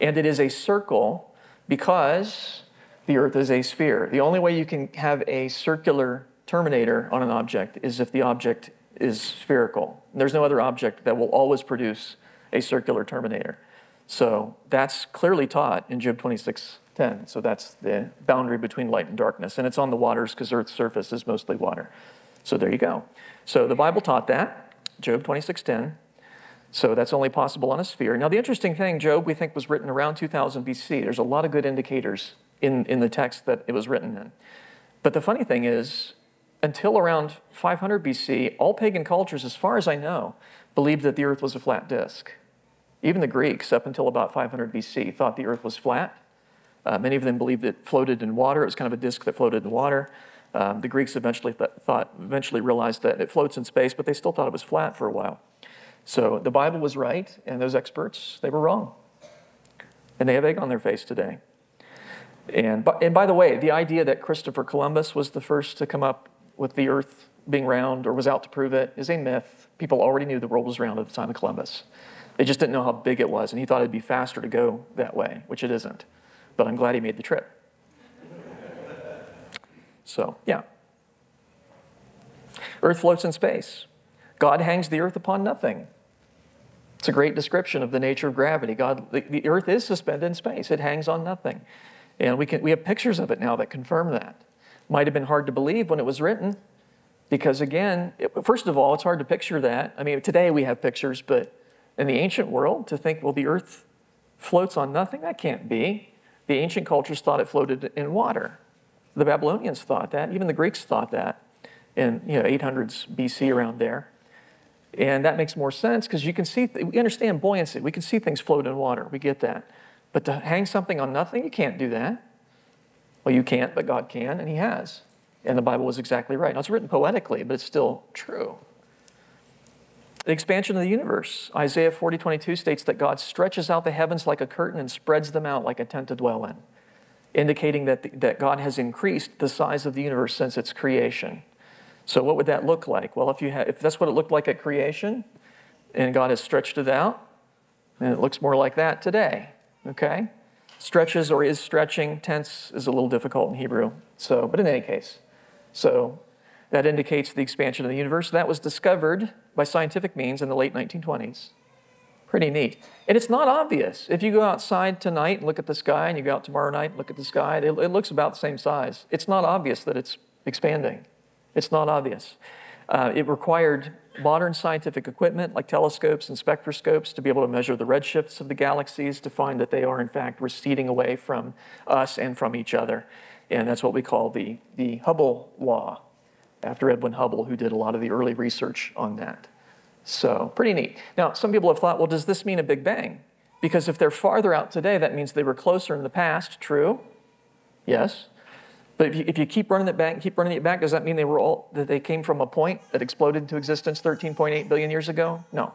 And it is a circle because the earth is a sphere. The only way you can have a circular terminator on an object is if the object is spherical. There's no other object that will always produce a circular terminator. So that's clearly taught in Job 26:10. So that's the boundary between light and darkness. And it's on the waters because Earth's surface is mostly water. So there you go. So the Bible taught that, Job 26:10. So that's only possible on a sphere. Now, the interesting thing, Job, we think, was written around 2000 BC. There's a lot of good indicators in, in the text that it was written in. But the funny thing is, until around 500 BC, all pagan cultures, as far as I know, believed that the earth was a flat disk. Even the Greeks, up until about 500 BC, thought the earth was flat. Uh, many of them believed it floated in water. It was kind of a disk that floated in water. Um, the Greeks eventually th- thought, eventually realized that it floats in space, but they still thought it was flat for a while. So the Bible was right, and those experts, they were wrong. And they have egg on their face today. And, and by the way, the idea that Christopher Columbus was the first to come up with the earth being round or was out to prove it is a myth. People already knew the world was round at the time of Columbus. They just didn't know how big it was, and he thought it'd be faster to go that way, which it isn't. But I'm glad he made the trip. *laughs* So, yeah. Earth floats in space. God hangs the earth upon nothing. It's a great description of the nature of gravity. God, the, the earth is suspended in space, it hangs on nothing. And we, can, we have pictures of it now that confirm that might have been hard to believe when it was written. Because again, it, first of all, it's hard to picture that. I mean, today we have pictures, but in the ancient world, to think, well, the earth floats on nothing, that can't be. The ancient cultures thought it floated in water. The Babylonians thought that. Even the Greeks thought that in you know 800s BC around there. And that makes more sense because you can see, we understand buoyancy. We can see things float in water. We get that. But to hang something on nothing, you can't do that. Well, you can't, but God can, and He has. And the Bible was exactly right. Now, it's written poetically, but it's still true. The expansion of the universe. Isaiah 40, 22 states that God stretches out the heavens like a curtain and spreads them out like a tent to dwell in, indicating that, the, that God has increased the size of the universe since its creation. So, what would that look like? Well, if, you ha- if that's what it looked like at creation, and God has stretched it out, then it looks more like that today. Okay? Stretches or is stretching, tense is a little difficult in Hebrew. So, but in any case, so that indicates the expansion of the universe. That was discovered by scientific means in the late 1920s. Pretty neat. And it's not obvious. If you go outside tonight and look at the sky, and you go out tomorrow night and look at the sky, it, it looks about the same size. It's not obvious that it's expanding. It's not obvious. Uh, it required modern scientific equipment like telescopes and spectroscopes to be able to measure the redshifts of the galaxies to find that they are, in fact, receding away from us and from each other. And that's what we call the, the Hubble law after Edwin Hubble, who did a lot of the early research on that. So, pretty neat. Now, some people have thought, well, does this mean a Big Bang? Because if they're farther out today, that means they were closer in the past. True? Yes. But if you, if you keep running it back, keep running it back, does that mean they were all that they came from a point that exploded into existence 13.8 billion years ago? No.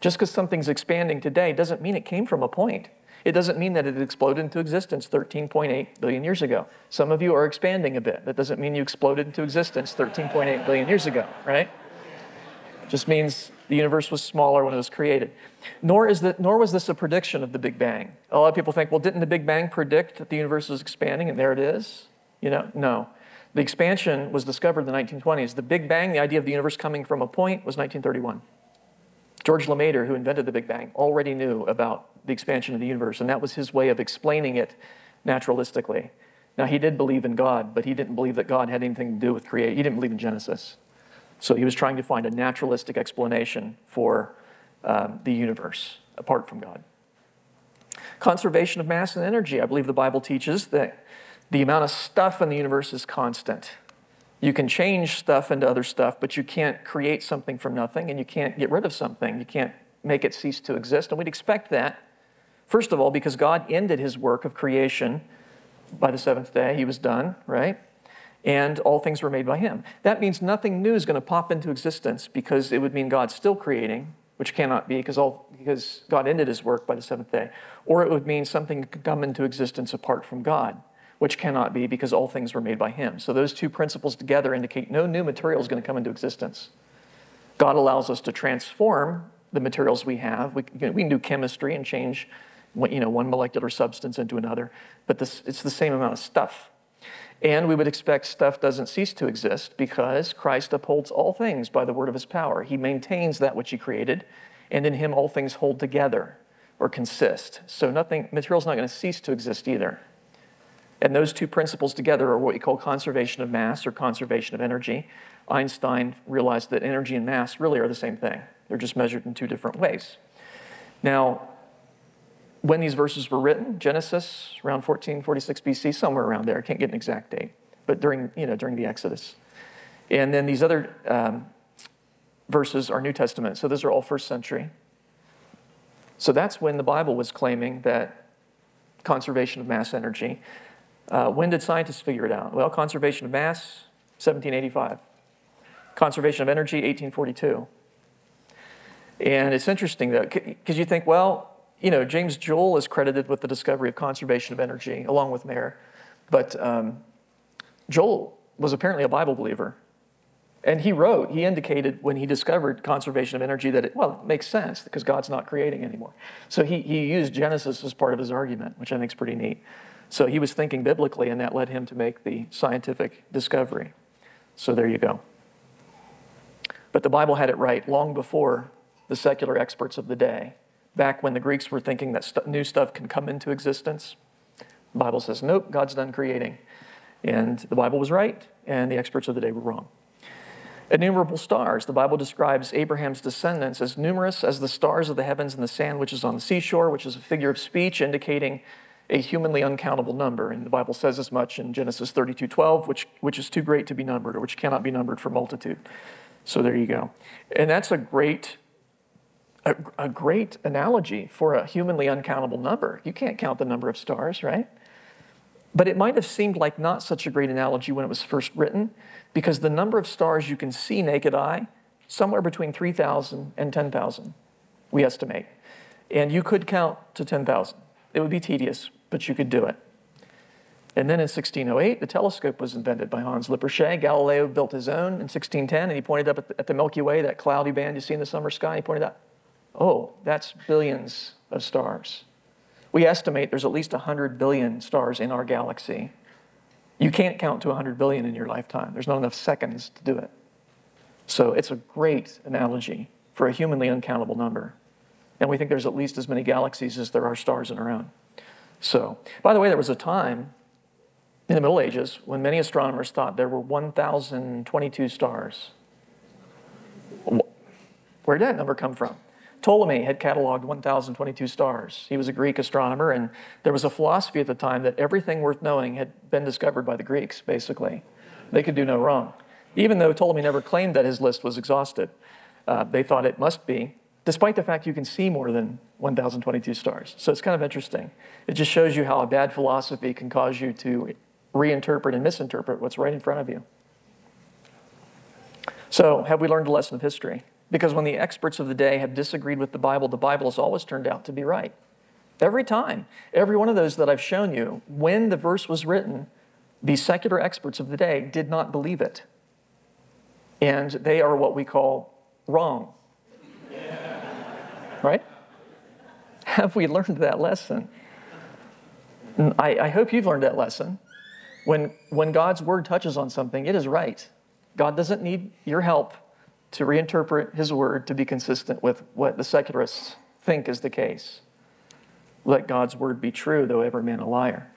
Just because something's expanding today doesn't mean it came from a point. It doesn't mean that it exploded into existence 13.8 billion years ago. Some of you are expanding a bit. That doesn't mean you exploded into existence 13.8 billion years ago, right? Just means the universe was smaller when it was created. Nor, is that, nor was this a prediction of the Big Bang. A lot of people think, well, didn't the Big Bang predict that the universe was expanding? And there it is. You know, no. The expansion was discovered in the 1920s. The Big Bang, the idea of the universe coming from a point, was 1931. George Lemaître, who invented the Big Bang, already knew about the expansion of the universe, and that was his way of explaining it naturalistically. Now, he did believe in God, but he didn't believe that God had anything to do with creation. He didn't believe in Genesis. So he was trying to find a naturalistic explanation for um, the universe apart from God. Conservation of mass and energy. I believe the Bible teaches that the amount of stuff in the universe is constant. You can change stuff into other stuff, but you can't create something from nothing and you can't get rid of something. You can't make it cease to exist. And we'd expect that, first of all, because God ended his work of creation by the seventh day. He was done, right? And all things were made by him. That means nothing new is going to pop into existence because it would mean God's still creating, which cannot be because, all, because God ended his work by the seventh day. Or it would mean something could come into existence apart from God, which cannot be because all things were made by him. So those two principles together indicate no new material is going to come into existence. God allows us to transform the materials we have. We, we can do chemistry and change you know, one molecular substance into another, but this, it's the same amount of stuff. And we would expect stuff doesn't cease to exist because Christ upholds all things by the word of his power. He maintains that which he created, and in him all things hold together or consist. So nothing, material's not going to cease to exist either. And those two principles together are what we call conservation of mass or conservation of energy. Einstein realized that energy and mass really are the same thing. They're just measured in two different ways. Now, when these verses were written, Genesis around 1446 BC, somewhere around there. I can't get an exact date, but during you know during the Exodus, and then these other um, verses are New Testament. So those are all first century. So that's when the Bible was claiming that conservation of mass energy. Uh, when did scientists figure it out? Well, conservation of mass, 1785. Conservation of energy, 1842. And it's interesting though, because you think, well, you know, James Joule is credited with the discovery of conservation of energy along with Mayer. But um, Joule was apparently a Bible believer. And he wrote, he indicated when he discovered conservation of energy that it, well, it makes sense because God's not creating anymore. So he, he used Genesis as part of his argument, which I think is pretty neat. So he was thinking biblically, and that led him to make the scientific discovery. So there you go. But the Bible had it right long before the secular experts of the day. Back when the Greeks were thinking that st- new stuff can come into existence, the Bible says, nope, God's done creating. And the Bible was right, and the experts of the day were wrong. Innumerable stars. The Bible describes Abraham's descendants as numerous as the stars of the heavens and the sand which is on the seashore, which is a figure of speech indicating a humanly uncountable number. And the Bible says as much in Genesis 32 12, which, which is too great to be numbered, or which cannot be numbered for multitude. So there you go. And that's a great, a, a great analogy for a humanly uncountable number. You can't count the number of stars, right? But it might have seemed like not such a great analogy when it was first written, because the number of stars you can see naked eye, somewhere between 3,000 and 10,000, we estimate. And you could count to 10,000. It would be tedious, but you could do it. And then in 1608, the telescope was invented by Hans Lippershey. Galileo built his own in 1610, and he pointed up at the, at the Milky Way, that cloudy band you see in the summer sky. He pointed out, oh, that's billions of stars. We estimate there's at least 100 billion stars in our galaxy. You can't count to 100 billion in your lifetime. There's not enough seconds to do it. So it's a great analogy for a humanly uncountable number. And we think there's at least as many galaxies as there are stars in our own. So, by the way, there was a time in the Middle Ages when many astronomers thought there were 1,022 stars. Where did that number come from? Ptolemy had cataloged 1,022 stars. He was a Greek astronomer, and there was a philosophy at the time that everything worth knowing had been discovered by the Greeks, basically. They could do no wrong. Even though Ptolemy never claimed that his list was exhausted, uh, they thought it must be, despite the fact you can see more than 1,022 stars. So it's kind of interesting. It just shows you how a bad philosophy can cause you to reinterpret and misinterpret what's right in front of you. So, have we learned a lesson of history? Because when the experts of the day have disagreed with the Bible, the Bible has always turned out to be right. Every time. Every one of those that I've shown you, when the verse was written, the secular experts of the day did not believe it. And they are what we call wrong. Right? *laughs* Have we learned that lesson? I, I, hope you've learned that lesson. When, when God's word touches on something, it is right. God doesn't need your help to reinterpret his word to be consistent with what the secularists think is the case. Let God's word be true, though every man a liar.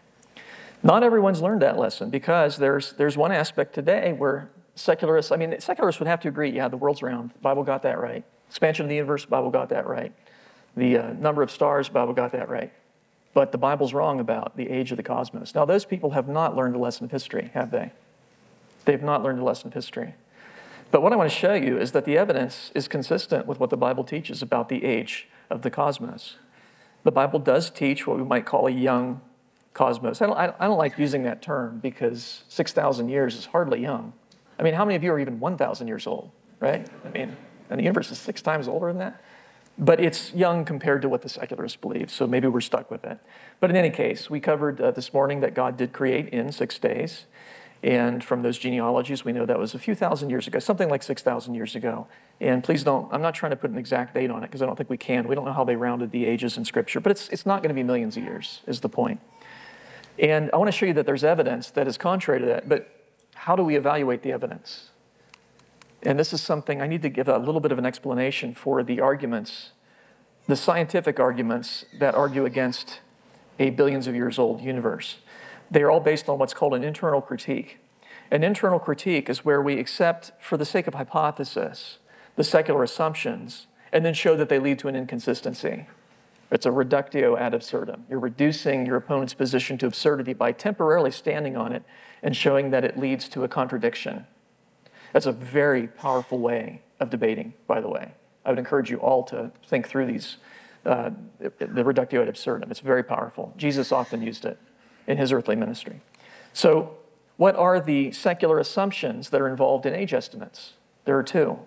Not everyone's learned that lesson because there's, there's one aspect today where secularists, I mean, secularists would have to agree, yeah, the world's round. The Bible got that right. Expansion of the universe, Bible got that right. The uh, number of stars, Bible got that right. But the Bible's wrong about the age of the cosmos. Now, those people have not learned a lesson of history, have they? They've not learned a lesson of history. But what I want to show you is that the evidence is consistent with what the Bible teaches about the age of the cosmos. The Bible does teach what we might call a young cosmos. I don't, I don't like using that term because 6,000 years is hardly young. I mean, how many of you are even 1,000 years old, right? I mean, and the universe is six times older than that. But it's young compared to what the secularists believe, so maybe we're stuck with it. But in any case, we covered uh, this morning that God did create in six days. And from those genealogies, we know that was a few thousand years ago, something like 6,000 years ago. And please don't, I'm not trying to put an exact date on it because I don't think we can. We don't know how they rounded the ages in Scripture, but it's, it's not going to be millions of years, is the point. And I want to show you that there's evidence that is contrary to that, but how do we evaluate the evidence? And this is something I need to give a little bit of an explanation for the arguments, the scientific arguments that argue against a billions of years old universe. They are all based on what's called an internal critique. An internal critique is where we accept, for the sake of hypothesis, the secular assumptions and then show that they lead to an inconsistency. It's a reductio ad absurdum. You're reducing your opponent's position to absurdity by temporarily standing on it and showing that it leads to a contradiction. That's a very powerful way of debating, by the way. I would encourage you all to think through these, uh, the reductio ad absurdum. It's very powerful. Jesus often used it in his earthly ministry. So, what are the secular assumptions that are involved in age estimates? There are two,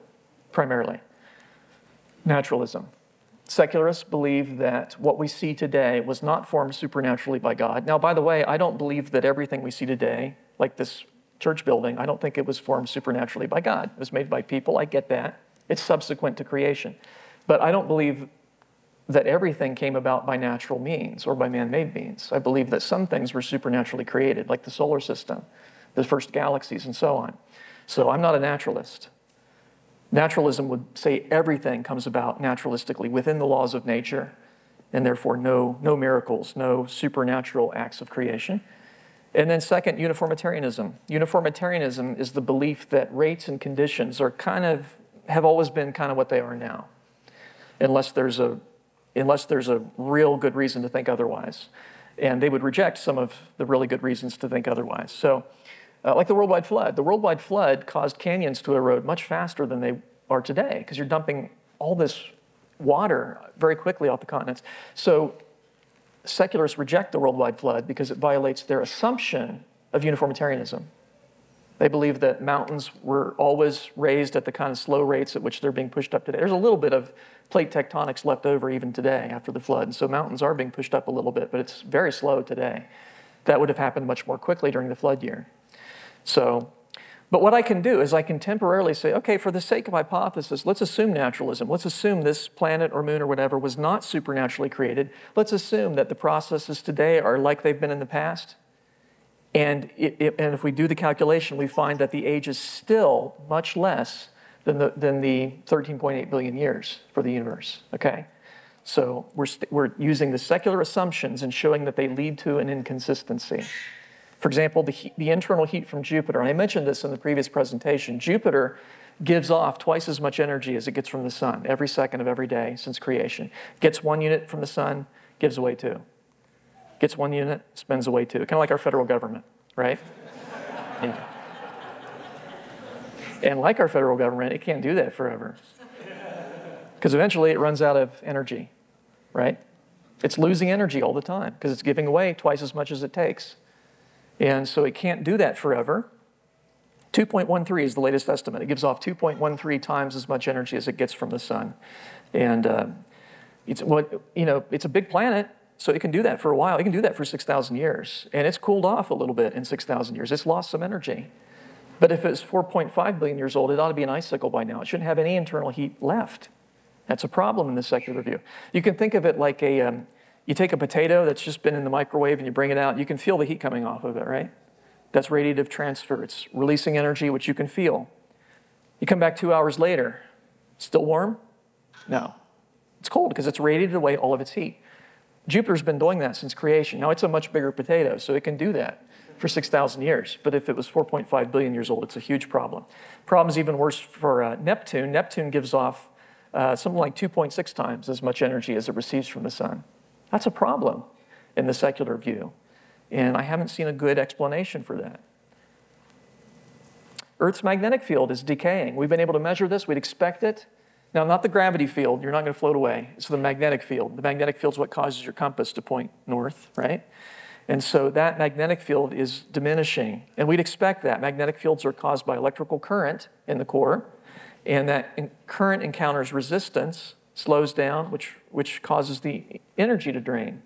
primarily naturalism. Secularists believe that what we see today was not formed supernaturally by God. Now, by the way, I don't believe that everything we see today, like this church building, I don't think it was formed supernaturally by God. It was made by people. I get that. It's subsequent to creation. But I don't believe that everything came about by natural means or by man made means. I believe that some things were supernaturally created, like the solar system, the first galaxies, and so on. So I'm not a naturalist. Naturalism would say everything comes about naturalistically within the laws of nature, and therefore no, no miracles, no supernatural acts of creation. And then, second, uniformitarianism. Uniformitarianism is the belief that rates and conditions are kind of, have always been kind of what they are now, unless there's a, unless there's a real good reason to think otherwise. And they would reject some of the really good reasons to think otherwise. So, uh, like the worldwide flood, the worldwide flood caused canyons to erode much faster than they are today because you're dumping all this water very quickly off the continents. So, secularists reject the worldwide flood because it violates their assumption of uniformitarianism. They believe that mountains were always raised at the kind of slow rates at which they're being pushed up today. There's a little bit of plate tectonics left over even today after the flood. and So mountains are being pushed up a little bit, but it's very slow today. That would have happened much more quickly during the flood year. So, but what I can do is I can temporarily say, okay, for the sake of hypothesis, let's assume naturalism. Let's assume this planet or moon or whatever was not supernaturally created. Let's assume that the processes today are like they've been in the past. And, it, it, and if we do the calculation, we find that the age is still much less than the, than the 13.8 billion years for the universe, okay? So we're, we we're using the secular assumptions and showing that they lead to an inconsistency. For example, the, the internal heat from Jupiter, I mentioned this in the previous presentation, Jupiter gives off twice as much energy as it gets from the sun every second of every day since creation. Gets one unit from the sun, gives away two gets one unit, spends away two. Kind of like our federal government, right? *laughs* yeah. And like our federal government, it can't do that forever. Because eventually it runs out of energy, right? It's losing energy all the time because it's giving away twice as much as it takes. And so it can't do that forever. 2.13 is the latest estimate. It gives off 2.13 times as much energy as it gets from the sun. And uh, it's what, you know, it's a big planet. So it can do that for a while. It can do that for 6,000 years. And it's cooled off a little bit in 6,000 years. It's lost some energy. But if it's 4.5 billion years old, it ought to be an icicle by now. It shouldn't have any internal heat left. That's a problem in the secular view. You can think of it like a, um, you take a potato that's just been in the microwave and you bring it out, you can feel the heat coming off of it, right? That's radiative transfer. It's releasing energy, which you can feel. You come back two hours later, still warm? No. It's cold because it's radiated away all of its heat. Jupiter's been doing that since creation. Now it's a much bigger potato, so it can do that for 6,000 years. But if it was 4.5 billion years old, it's a huge problem. Problem's even worse for uh, Neptune. Neptune gives off uh, something like 2.6 times as much energy as it receives from the sun. That's a problem in the secular view. And I haven't seen a good explanation for that. Earth's magnetic field is decaying. We've been able to measure this, we'd expect it. Now, not the gravity field, you're not going to float away. It's the magnetic field. The magnetic field is what causes your compass to point north, right? And so that magnetic field is diminishing. And we'd expect that. Magnetic fields are caused by electrical current in the core, and that current encounters resistance, slows down, which, which causes the energy to drain.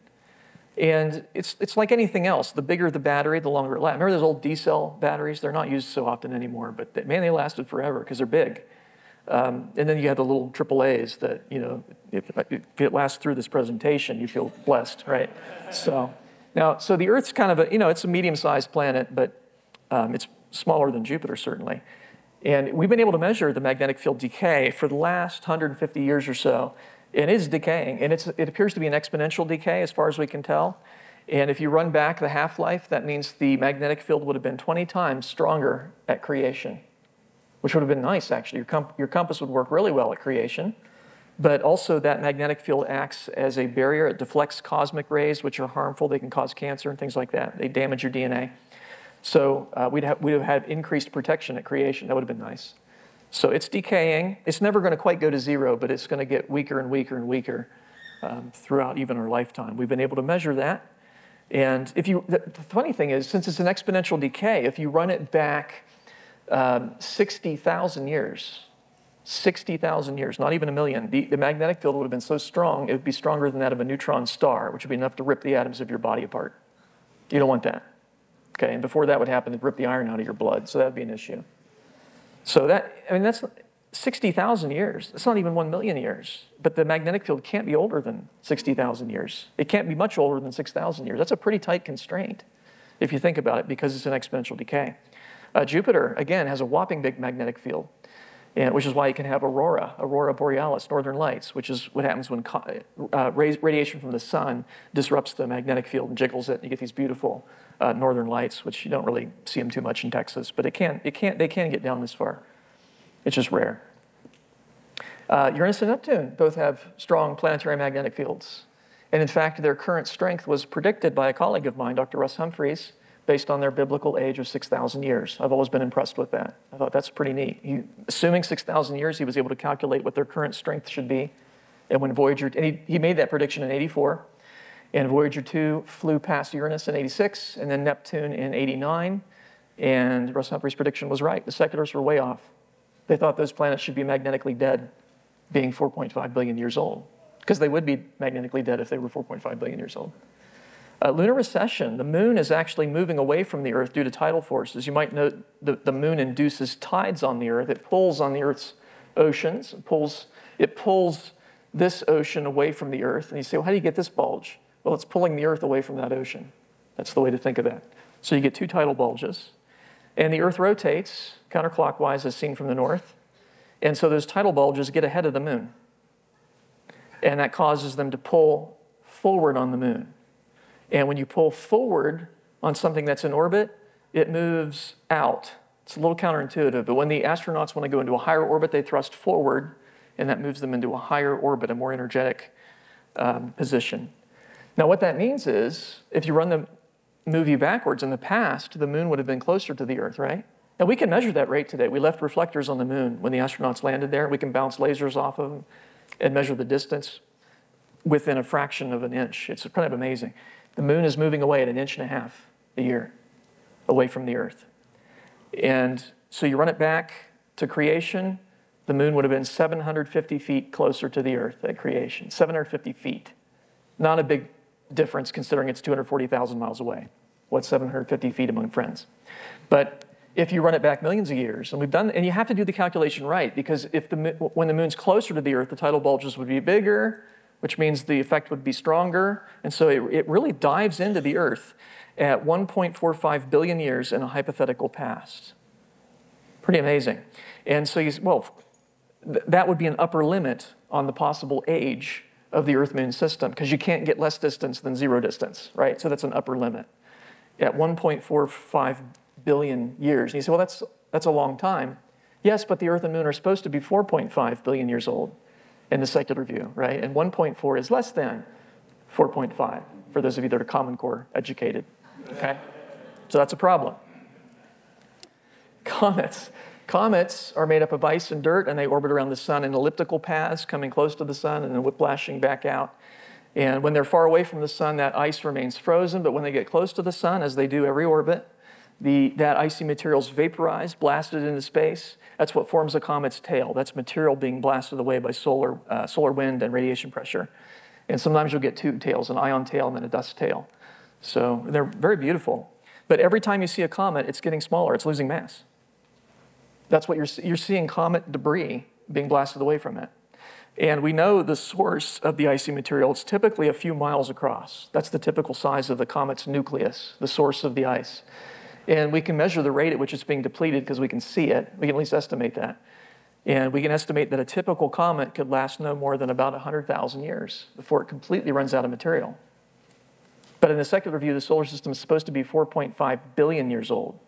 And it's, it's like anything else. The bigger the battery, the longer it lasts. Remember those old D cell batteries? They're not used so often anymore, but they, man, they lasted forever because they're big. Um, and then you have the little AAAs that, you know, if, if, it lasts through this presentation, you feel blessed, right? So now, so the Earth's kind of a, you know, it's a medium-sized planet, but um, it's smaller than Jupiter, certainly. And we've been able to measure the magnetic field decay for the last 150 years or so. It is decaying, and it's, it appears to be an exponential decay as far as we can tell. And if you run back the half-life, that means the magnetic field would have been 20 times stronger at creation which would have been nice, actually. Your, comp your compass would work really well at creation. But also, that magnetic field acts as a barrier. It deflects cosmic rays, which are harmful. They can cause cancer and things like that. They damage your DNA. So uh, we'd, have, we'd have had increased protection at creation. That would have been nice. So it's decaying. It's never going to quite go to zero, but it's going to get weaker and weaker and weaker um, throughout even our lifetime. We've been able to measure that. And if you, the funny thing is, since it's an exponential decay, if you run it back um, 60,000 years. 60,000 years, not even a million. The, the magnetic field would have been so strong, it would be stronger than that of a neutron star, which would be enough to rip the atoms of your body apart. You don't want that. Okay, and before that would happen, it'd rip the iron out of your blood, so that would be an issue. So that, I mean, that's 60,000 years. That's not even 1 million years. But the magnetic field can't be older than 60,000 years. It can't be much older than 6,000 years. That's a pretty tight constraint if you think about it because it's an exponential decay. Uh, Jupiter, again, has a whopping big magnetic field, and, which is why you can have aurora, aurora borealis, northern lights, which is what happens when uh, radiation from the sun disrupts the magnetic field and jiggles it, and you get these beautiful uh, northern lights, which you don't really see them too much in Texas, but it can, it can, they can get down this far. It's just rare. Uh, Uranus and Neptune both have strong planetary magnetic fields. And in fact, their current strength was predicted by a colleague of mine, Dr. Russ Humphreys, based on their biblical age of 6,000 years. I've always been impressed with that. I thought that's pretty neat. He, assuming 6,000 years, he was able to calculate what their current strength should be. And when Voyager, and he, he made that prediction in 84, and Voyager 2 flew past Uranus in 86, and then Neptune in 89, and Russ Humphreys' prediction was right. The seculars were way off. They thought those planets should be magnetically dead, being 4.5 billion years old, because they would be magnetically dead if they were 4.5 billion years old. Uh, lunar recession, the moon is actually moving away from the Earth due to tidal forces. You might note that the moon induces tides on the Earth. It pulls on the Earth's oceans, it pulls, it pulls this ocean away from the Earth. And you say, well, how do you get this bulge? Well, it's pulling the Earth away from that ocean. That's the way to think of that. So you get two tidal bulges. And the Earth rotates counterclockwise as seen from the north. And so those tidal bulges get ahead of the moon. And that causes them to pull forward on the moon. And when you pull forward on something that's in orbit, it moves out. It's a little counterintuitive, but when the astronauts want to go into a higher orbit, they thrust forward, and that moves them into a higher orbit, a more energetic um, position. Now, what that means is if you run the movie backwards in the past, the moon would have been closer to the Earth, right? And we can measure that rate today. We left reflectors on the moon when the astronauts landed there. We can bounce lasers off of them and measure the distance within a fraction of an inch. It's kind of amazing. The moon is moving away at an inch and a half a year away from the Earth. And so you run it back to creation, the moon would have been 750 feet closer to the Earth at creation. 750 feet. Not a big difference considering it's 240,000 miles away. What's 750 feet among friends? But if you run it back millions of years, and we've done, and you have to do the calculation right because if the when the moon's closer to the Earth, the tidal bulges would be bigger, which means the effect would be stronger. And so it, it really dives into the Earth at 1.45 billion years in a hypothetical past. Pretty amazing. And so you, well, th- that would be an upper limit on the possible age of the Earth Moon system because you can't get less distance than zero distance, right? So that's an upper limit at 1.45 billion years. And you say, well, that's, that's a long time. Yes, but the Earth and Moon are supposed to be 4.5 billion years old in the secular view, right? And 1.4 is less than 4.5 for those of you that are Common Core educated, okay? So that's a problem. Comets. Comets are made up of ice and dirt, and they orbit around the sun in elliptical paths, coming close to the sun and then whiplashing back out. And when they're far away from the sun, that ice remains frozen, but when they get close to the sun, as they do every orbit, the, that icy material is vaporized, blasted into space. That's what forms a comet's tail. That's material being blasted away by solar, uh, solar wind and radiation pressure. And sometimes you'll get two tails, an ion tail and then a dust tail. So they're very beautiful. But every time you see a comet, it's getting smaller, it's losing mass. That's what you're, you're seeing comet debris being blasted away from it. And we know the source of the icy material. It's typically a few miles across. That's the typical size of the comet's nucleus, the source of the ice. And we can measure the rate at which it's being depleted because we can see it. We can at least estimate that. And we can estimate that a typical comet could last no more than about 100,000 years before it completely runs out of material. But in the secular view, the solar system is supposed to be 4.5 billion years old.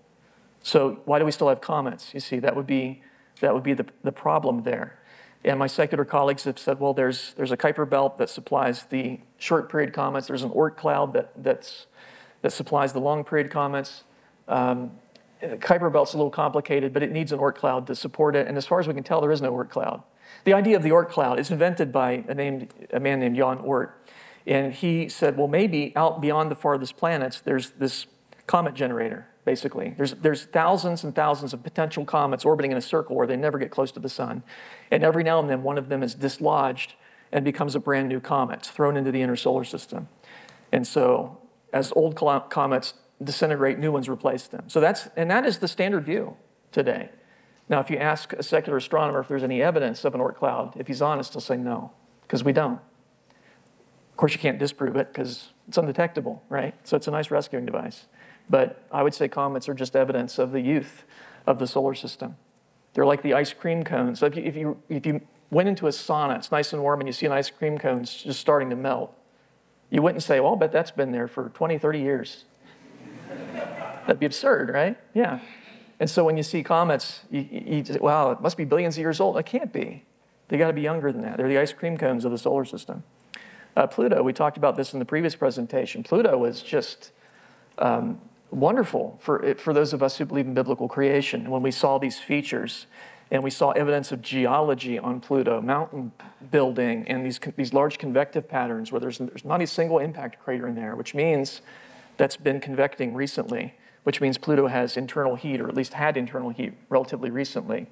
So why do we still have comets? You see, that would be, that would be the, the problem there. And my secular colleagues have said, well, there's, there's a Kuiper belt that supplies the short period comets. There's an Oort cloud that, that's, that supplies the long period comets. Um, Kuiper belt's a little complicated, but it needs an Oort cloud to support it. And as far as we can tell, there is no Oort cloud. The idea of the Oort cloud is invented by a, named, a man named Jan Oort. And he said, well, maybe out beyond the farthest planets, there's this comet generator, basically. There's, there's thousands and thousands of potential comets orbiting in a circle where they never get close to the sun. And every now and then, one of them is dislodged and becomes a brand new comet, thrown into the inner solar system. And so, as old comets disintegrate, new ones replace them. So that's, and that is the standard view today. Now, if you ask a secular astronomer if there's any evidence of an Oort cloud, if he's honest, he'll say no, because we don't. Of course, you can't disprove it because it's undetectable, right? So it's a nice rescuing device. But I would say comets are just evidence of the youth of the solar system. They're like the ice cream cones. So if you, if you, if you went into a sauna, it's nice and warm, and you see an ice cream cone just starting to melt, you wouldn't say, well, I'll bet that's been there for 20, 30 years. That'd be absurd, right? Yeah. And so when you see comets, you, you, say, wow, it must be billions of years old. It can't be. They got to be younger than that. They're the ice cream cones of the solar system. Uh, Pluto, we talked about this in the previous presentation. Pluto was just um, wonderful for, for those of us who believe in biblical creation. When we saw these features and we saw evidence of geology on Pluto, mountain building, and these, these large convective patterns where there's, there's not a single impact crater in there, which means that's been convecting recently, which means Pluto has internal heat, or at least had internal heat relatively recently,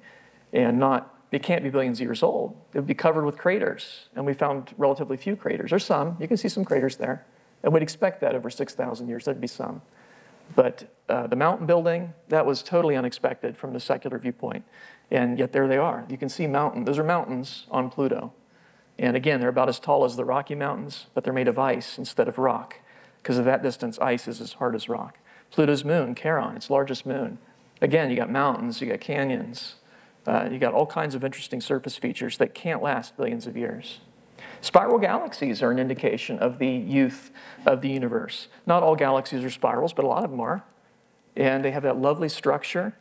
and not it can't be billions of years old. It would be covered with craters, and we found relatively few craters. There's some, you can see some craters there, and we'd expect that over 6,000 years, there'd be some. But uh, the mountain building, that was totally unexpected from the secular viewpoint. And yet there they are. You can see mountain. Those are mountains on Pluto. And again, they're about as tall as the Rocky Mountains, but they're made of ice instead of rock. Because of that distance, ice is as hard as rock. Pluto's moon, Charon, its largest moon. Again, you got mountains, you got canyons, uh, you got all kinds of interesting surface features that can't last billions of years. Spiral galaxies are an indication of the youth of the universe. Not all galaxies are spirals, but a lot of them are. And they have that lovely structure.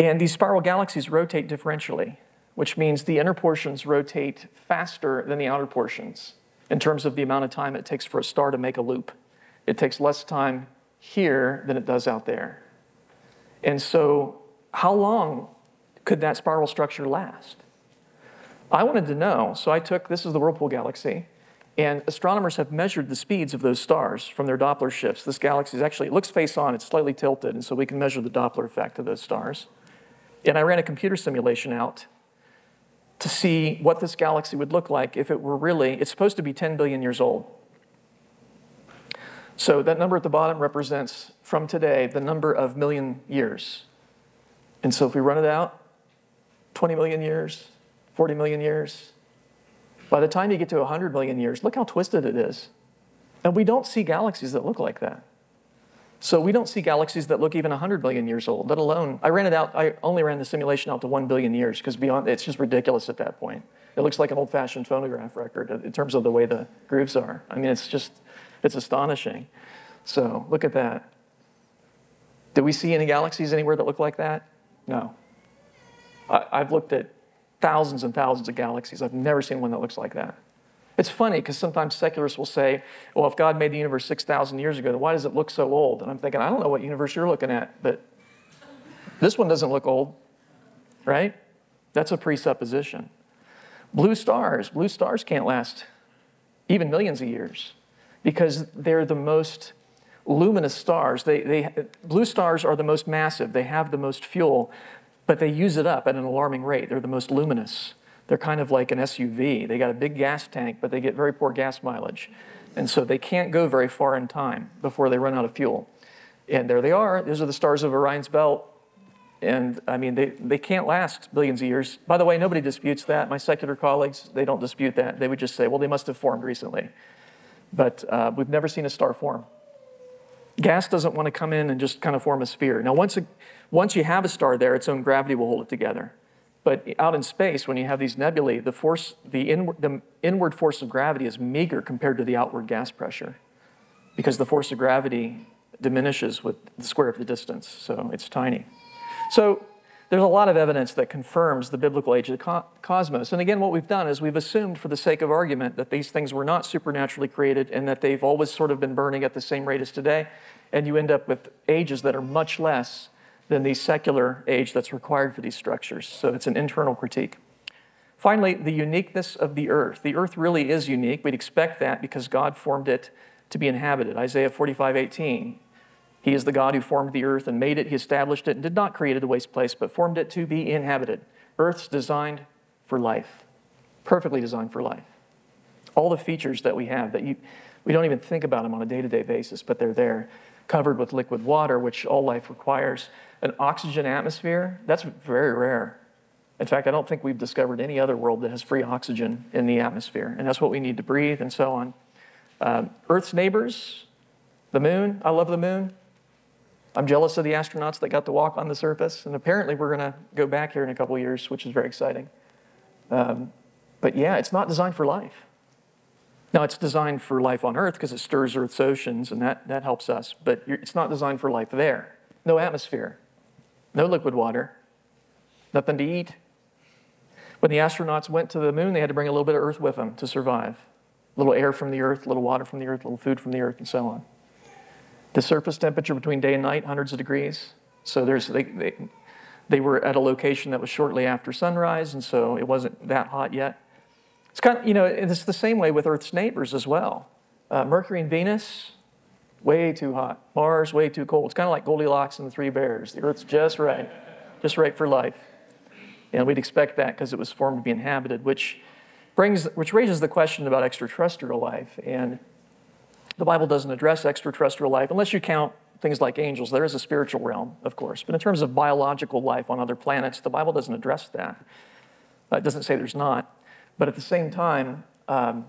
And these spiral galaxies rotate differentially, which means the inner portions rotate faster than the outer portions in terms of the amount of time it takes for a star to make a loop. It takes less time here than it does out there. And so, how long could that spiral structure last? I wanted to know, so I took this is the Whirlpool Galaxy, and astronomers have measured the speeds of those stars from their Doppler shifts. This galaxy is actually, it looks face on, it's slightly tilted, and so we can measure the Doppler effect of those stars. And I ran a computer simulation out to see what this galaxy would look like if it were really, it's supposed to be 10 billion years old. So that number at the bottom represents, from today, the number of million years. And so if we run it out, 20 million years, 40 million years. By the time you get to 100 million years, look how twisted it is. And we don't see galaxies that look like that. So we don't see galaxies that look even 100 billion years old, let alone, I ran it out, I only ran the simulation out to 1 billion years because beyond, it's just ridiculous at that point. It looks like an old fashioned phonograph record in terms of the way the grooves are. I mean, it's just, it's astonishing. So look at that. Do we see any galaxies anywhere that look like that? No. I, I've looked at thousands and thousands of galaxies. I've never seen one that looks like that. It's funny because sometimes secularists will say, well, if God made the universe 6,000 years ago, then why does it look so old? And I'm thinking, I don't know what universe you're looking at, but this one doesn't look old, right? That's a presupposition. Blue stars, blue stars can't last even millions of years because they're the most luminous stars. They, they, blue stars are the most massive, they have the most fuel, but they use it up at an alarming rate. They're the most luminous. They're kind of like an SUV. They got a big gas tank, but they get very poor gas mileage. And so they can't go very far in time before they run out of fuel. And there they are. Those are the stars of Orion's belt. And I mean, they, they can't last billions of years. By the way, nobody disputes that. My secular colleagues, they don't dispute that. They would just say, well, they must have formed recently. But uh, we've never seen a star form. Gas doesn't want to come in and just kind of form a sphere. Now, once a, once you have a star there, its own gravity will hold it together. But out in space, when you have these nebulae, the, force, the, inward, the inward force of gravity is meager compared to the outward gas pressure because the force of gravity diminishes with the square of the distance, so it's tiny. So there's a lot of evidence that confirms the biblical age of the co- cosmos. And again, what we've done is we've assumed, for the sake of argument, that these things were not supernaturally created and that they've always sort of been burning at the same rate as today. And you end up with ages that are much less than the secular age that's required for these structures. So it's an internal critique. Finally, the uniqueness of the earth. The earth really is unique. We'd expect that because God formed it to be inhabited. Isaiah 45 18. He is the God who formed the earth and made it, He established it, and did not create it a waste place, but formed it to be inhabited. Earth's designed for life, perfectly designed for life. All the features that we have that you, we don't even think about them on a day to day basis, but they're there, covered with liquid water, which all life requires an oxygen atmosphere, that's very rare. In fact, I don't think we've discovered any other world that has free oxygen in the atmosphere, and that's what we need to breathe and so on. Um, Earth's neighbors, the moon, I love the moon. I'm jealous of the astronauts that got to walk on the surface, and apparently we're going to go back here in a couple years, which is very exciting. Um, but yeah, it's not designed for life. Now, it's designed for life on Earth because it stirs Earth's oceans, and that, that helps us, but it's not designed for life there. No atmosphere no liquid water, nothing to eat. When the astronauts went to the moon, they had to bring a little bit of Earth with them to survive. A little air from the Earth, a little water from the Earth, a little food from the Earth, and so on. The surface temperature between day and night, hundreds of degrees. So there's, they, they, they were at a location that was shortly after sunrise, and so it wasn't that hot yet. It's kind of, you know, it's the same way with Earth's neighbors as well. Uh, Mercury and Venus, way too hot. Mars, way too cold. It's kind of like Goldilocks and the Three Bears. The Earth's just right, just right for life. And we'd expect that because it was formed to be inhabited, which brings, which raises the question about extraterrestrial life. And the Bible doesn't address extraterrestrial life unless you count things like angels. There is a spiritual realm, of course. But in terms of biological life on other planets, the Bible doesn't address that. It doesn't say there's not. But at the same time, um,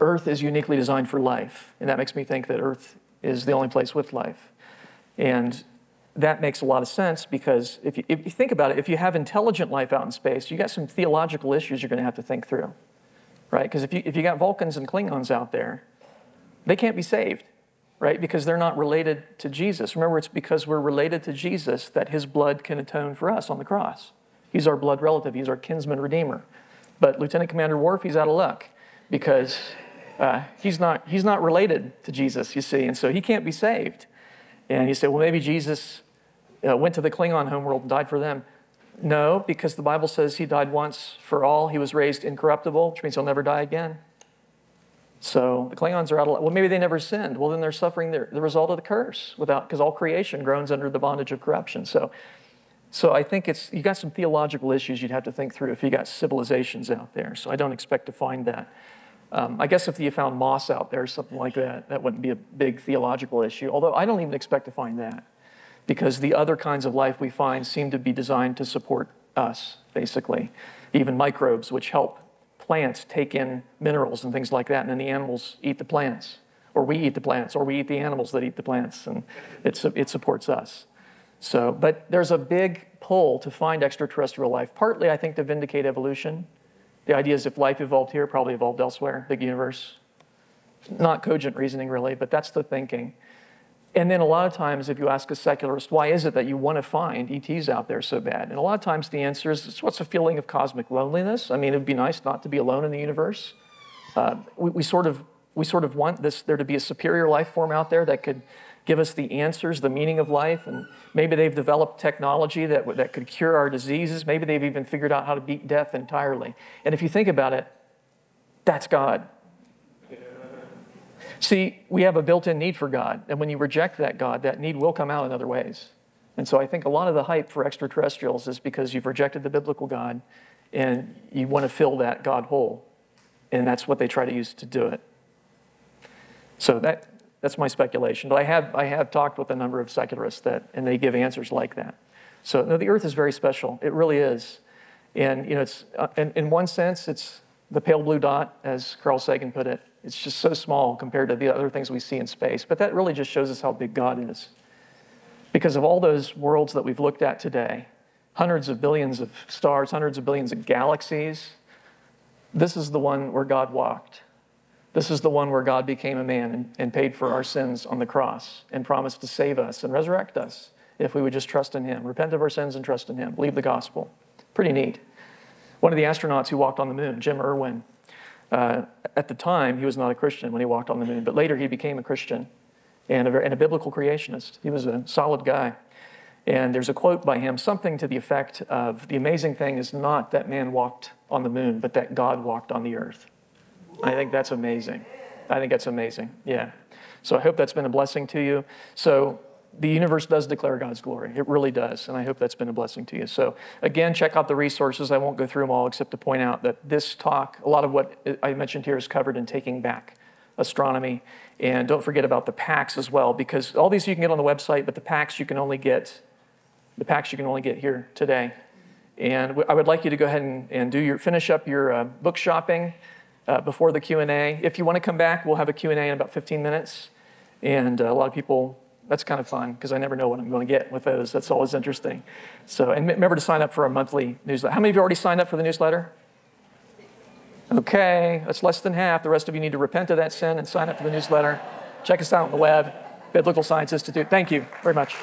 Earth is uniquely designed for life. And that makes me think that Earth is the only place with life. And that makes a lot of sense because if you, if you think about it, if you have intelligent life out in space, you got some theological issues you're going to have to think through, right? Because if you, if you got Vulcans and Klingons out there, they can't be saved, right? Because they're not related to Jesus. Remember, it's because we're related to Jesus that his blood can atone for us on the cross. He's our blood relative, he's our kinsman redeemer. But Lieutenant Commander Worf, he's out of luck because uh, he's, not, he's not related to Jesus, you see, and so he can't be saved. And you say, well, maybe Jesus uh, went to the Klingon homeworld and died for them. No, because the Bible says he died once for all. He was raised incorruptible, which means he'll never die again. So the Klingons are out of luck. Well, maybe they never sinned. Well, then they're suffering the, the result of the curse without, because all creation groans under the bondage of corruption. So so I think it's, you got some theological issues you'd have to think through if you got civilizations out there. So I don't expect to find that. Um, I guess if you found moss out there or something like that, that wouldn't be a big theological issue. Although I don't even expect to find that because the other kinds of life we find seem to be designed to support us, basically. Even microbes, which help plants take in minerals and things like that, and then the animals eat the plants. Or we eat the plants, or we eat the animals that eat the plants, and it, it supports us. So, but there's a big pull to find extraterrestrial life, partly, I think, to vindicate evolution. The idea is if life evolved here, probably evolved elsewhere, big universe. Not cogent reasoning, really, but that's the thinking. And then a lot of times, if you ask a secularist, why is it that you want to find ETs out there so bad? And a lot of times the answer is, it's what's the feeling of cosmic loneliness? I mean, it'd be nice not to be alone in the universe. Uh, we, we, sort of, we sort of want this, there to be a superior life form out there that could give us the answers, the meaning of life, and maybe they've developed technology that, that could cure our diseases. Maybe they've even figured out how to beat death entirely. And if you think about it, that's God. See, we have a built in need for God, and when you reject that God, that need will come out in other ways. And so I think a lot of the hype for extraterrestrials is because you've rejected the biblical God and you want to fill that God hole. And that's what they try to use to do it. So that, that's my speculation. But I have, I have talked with a number of secularists that, and they give answers like that. So no, the Earth is very special. It really is. And you know, it's uh, in, in one sense, it's the pale blue dot, as Carl Sagan put it. It's just so small compared to the other things we see in space. But that really just shows us how big God is. Because of all those worlds that we've looked at today, hundreds of billions of stars, hundreds of billions of galaxies, this is the one where God walked. This is the one where God became a man and, and, paid for our sins on the cross and promised to save us and resurrect us if we would just trust in Him, repent of our sins and trust in Him, believe the gospel. Pretty neat. One of the astronauts who walked on the moon, Jim Irwin, uh, at the time he was not a Christian when he walked on the moon, but later he became a Christian and a, and a biblical creationist. He was a solid guy. And there's a quote by him, something to the effect of the amazing thing is not that man walked on the moon, but that God walked on the earth. I think that's amazing. I think that's amazing. Yeah. So I hope that's been a blessing to you. So the universe does declare God's glory. It really does. And I hope that's been a blessing to you. So again, check out the resources. I won't go through them all except to point out that this talk, a lot of what I mentioned here is covered in Taking Back Astronomy. And don't forget about the packs as well, because all these you can get on the website, but the packs you can only get, the packs you can only get here today. And I would like you to go ahead and, and do your, finish up your uh, book shopping uh, before the Q&A. If you want to come back, we'll have a Q&A in about 15 minutes. And uh, a lot of people, that's kind of fun because I never know what I'm going to get with those. That's always interesting. So, and remember to sign up for our monthly newsletter. How many of you already signed up for the newsletter? Okay, that's less than half. The rest of you need to repent of that sin and sign up for the newsletter. Check us out on the web, Biblical Science Institute. Thank you very much.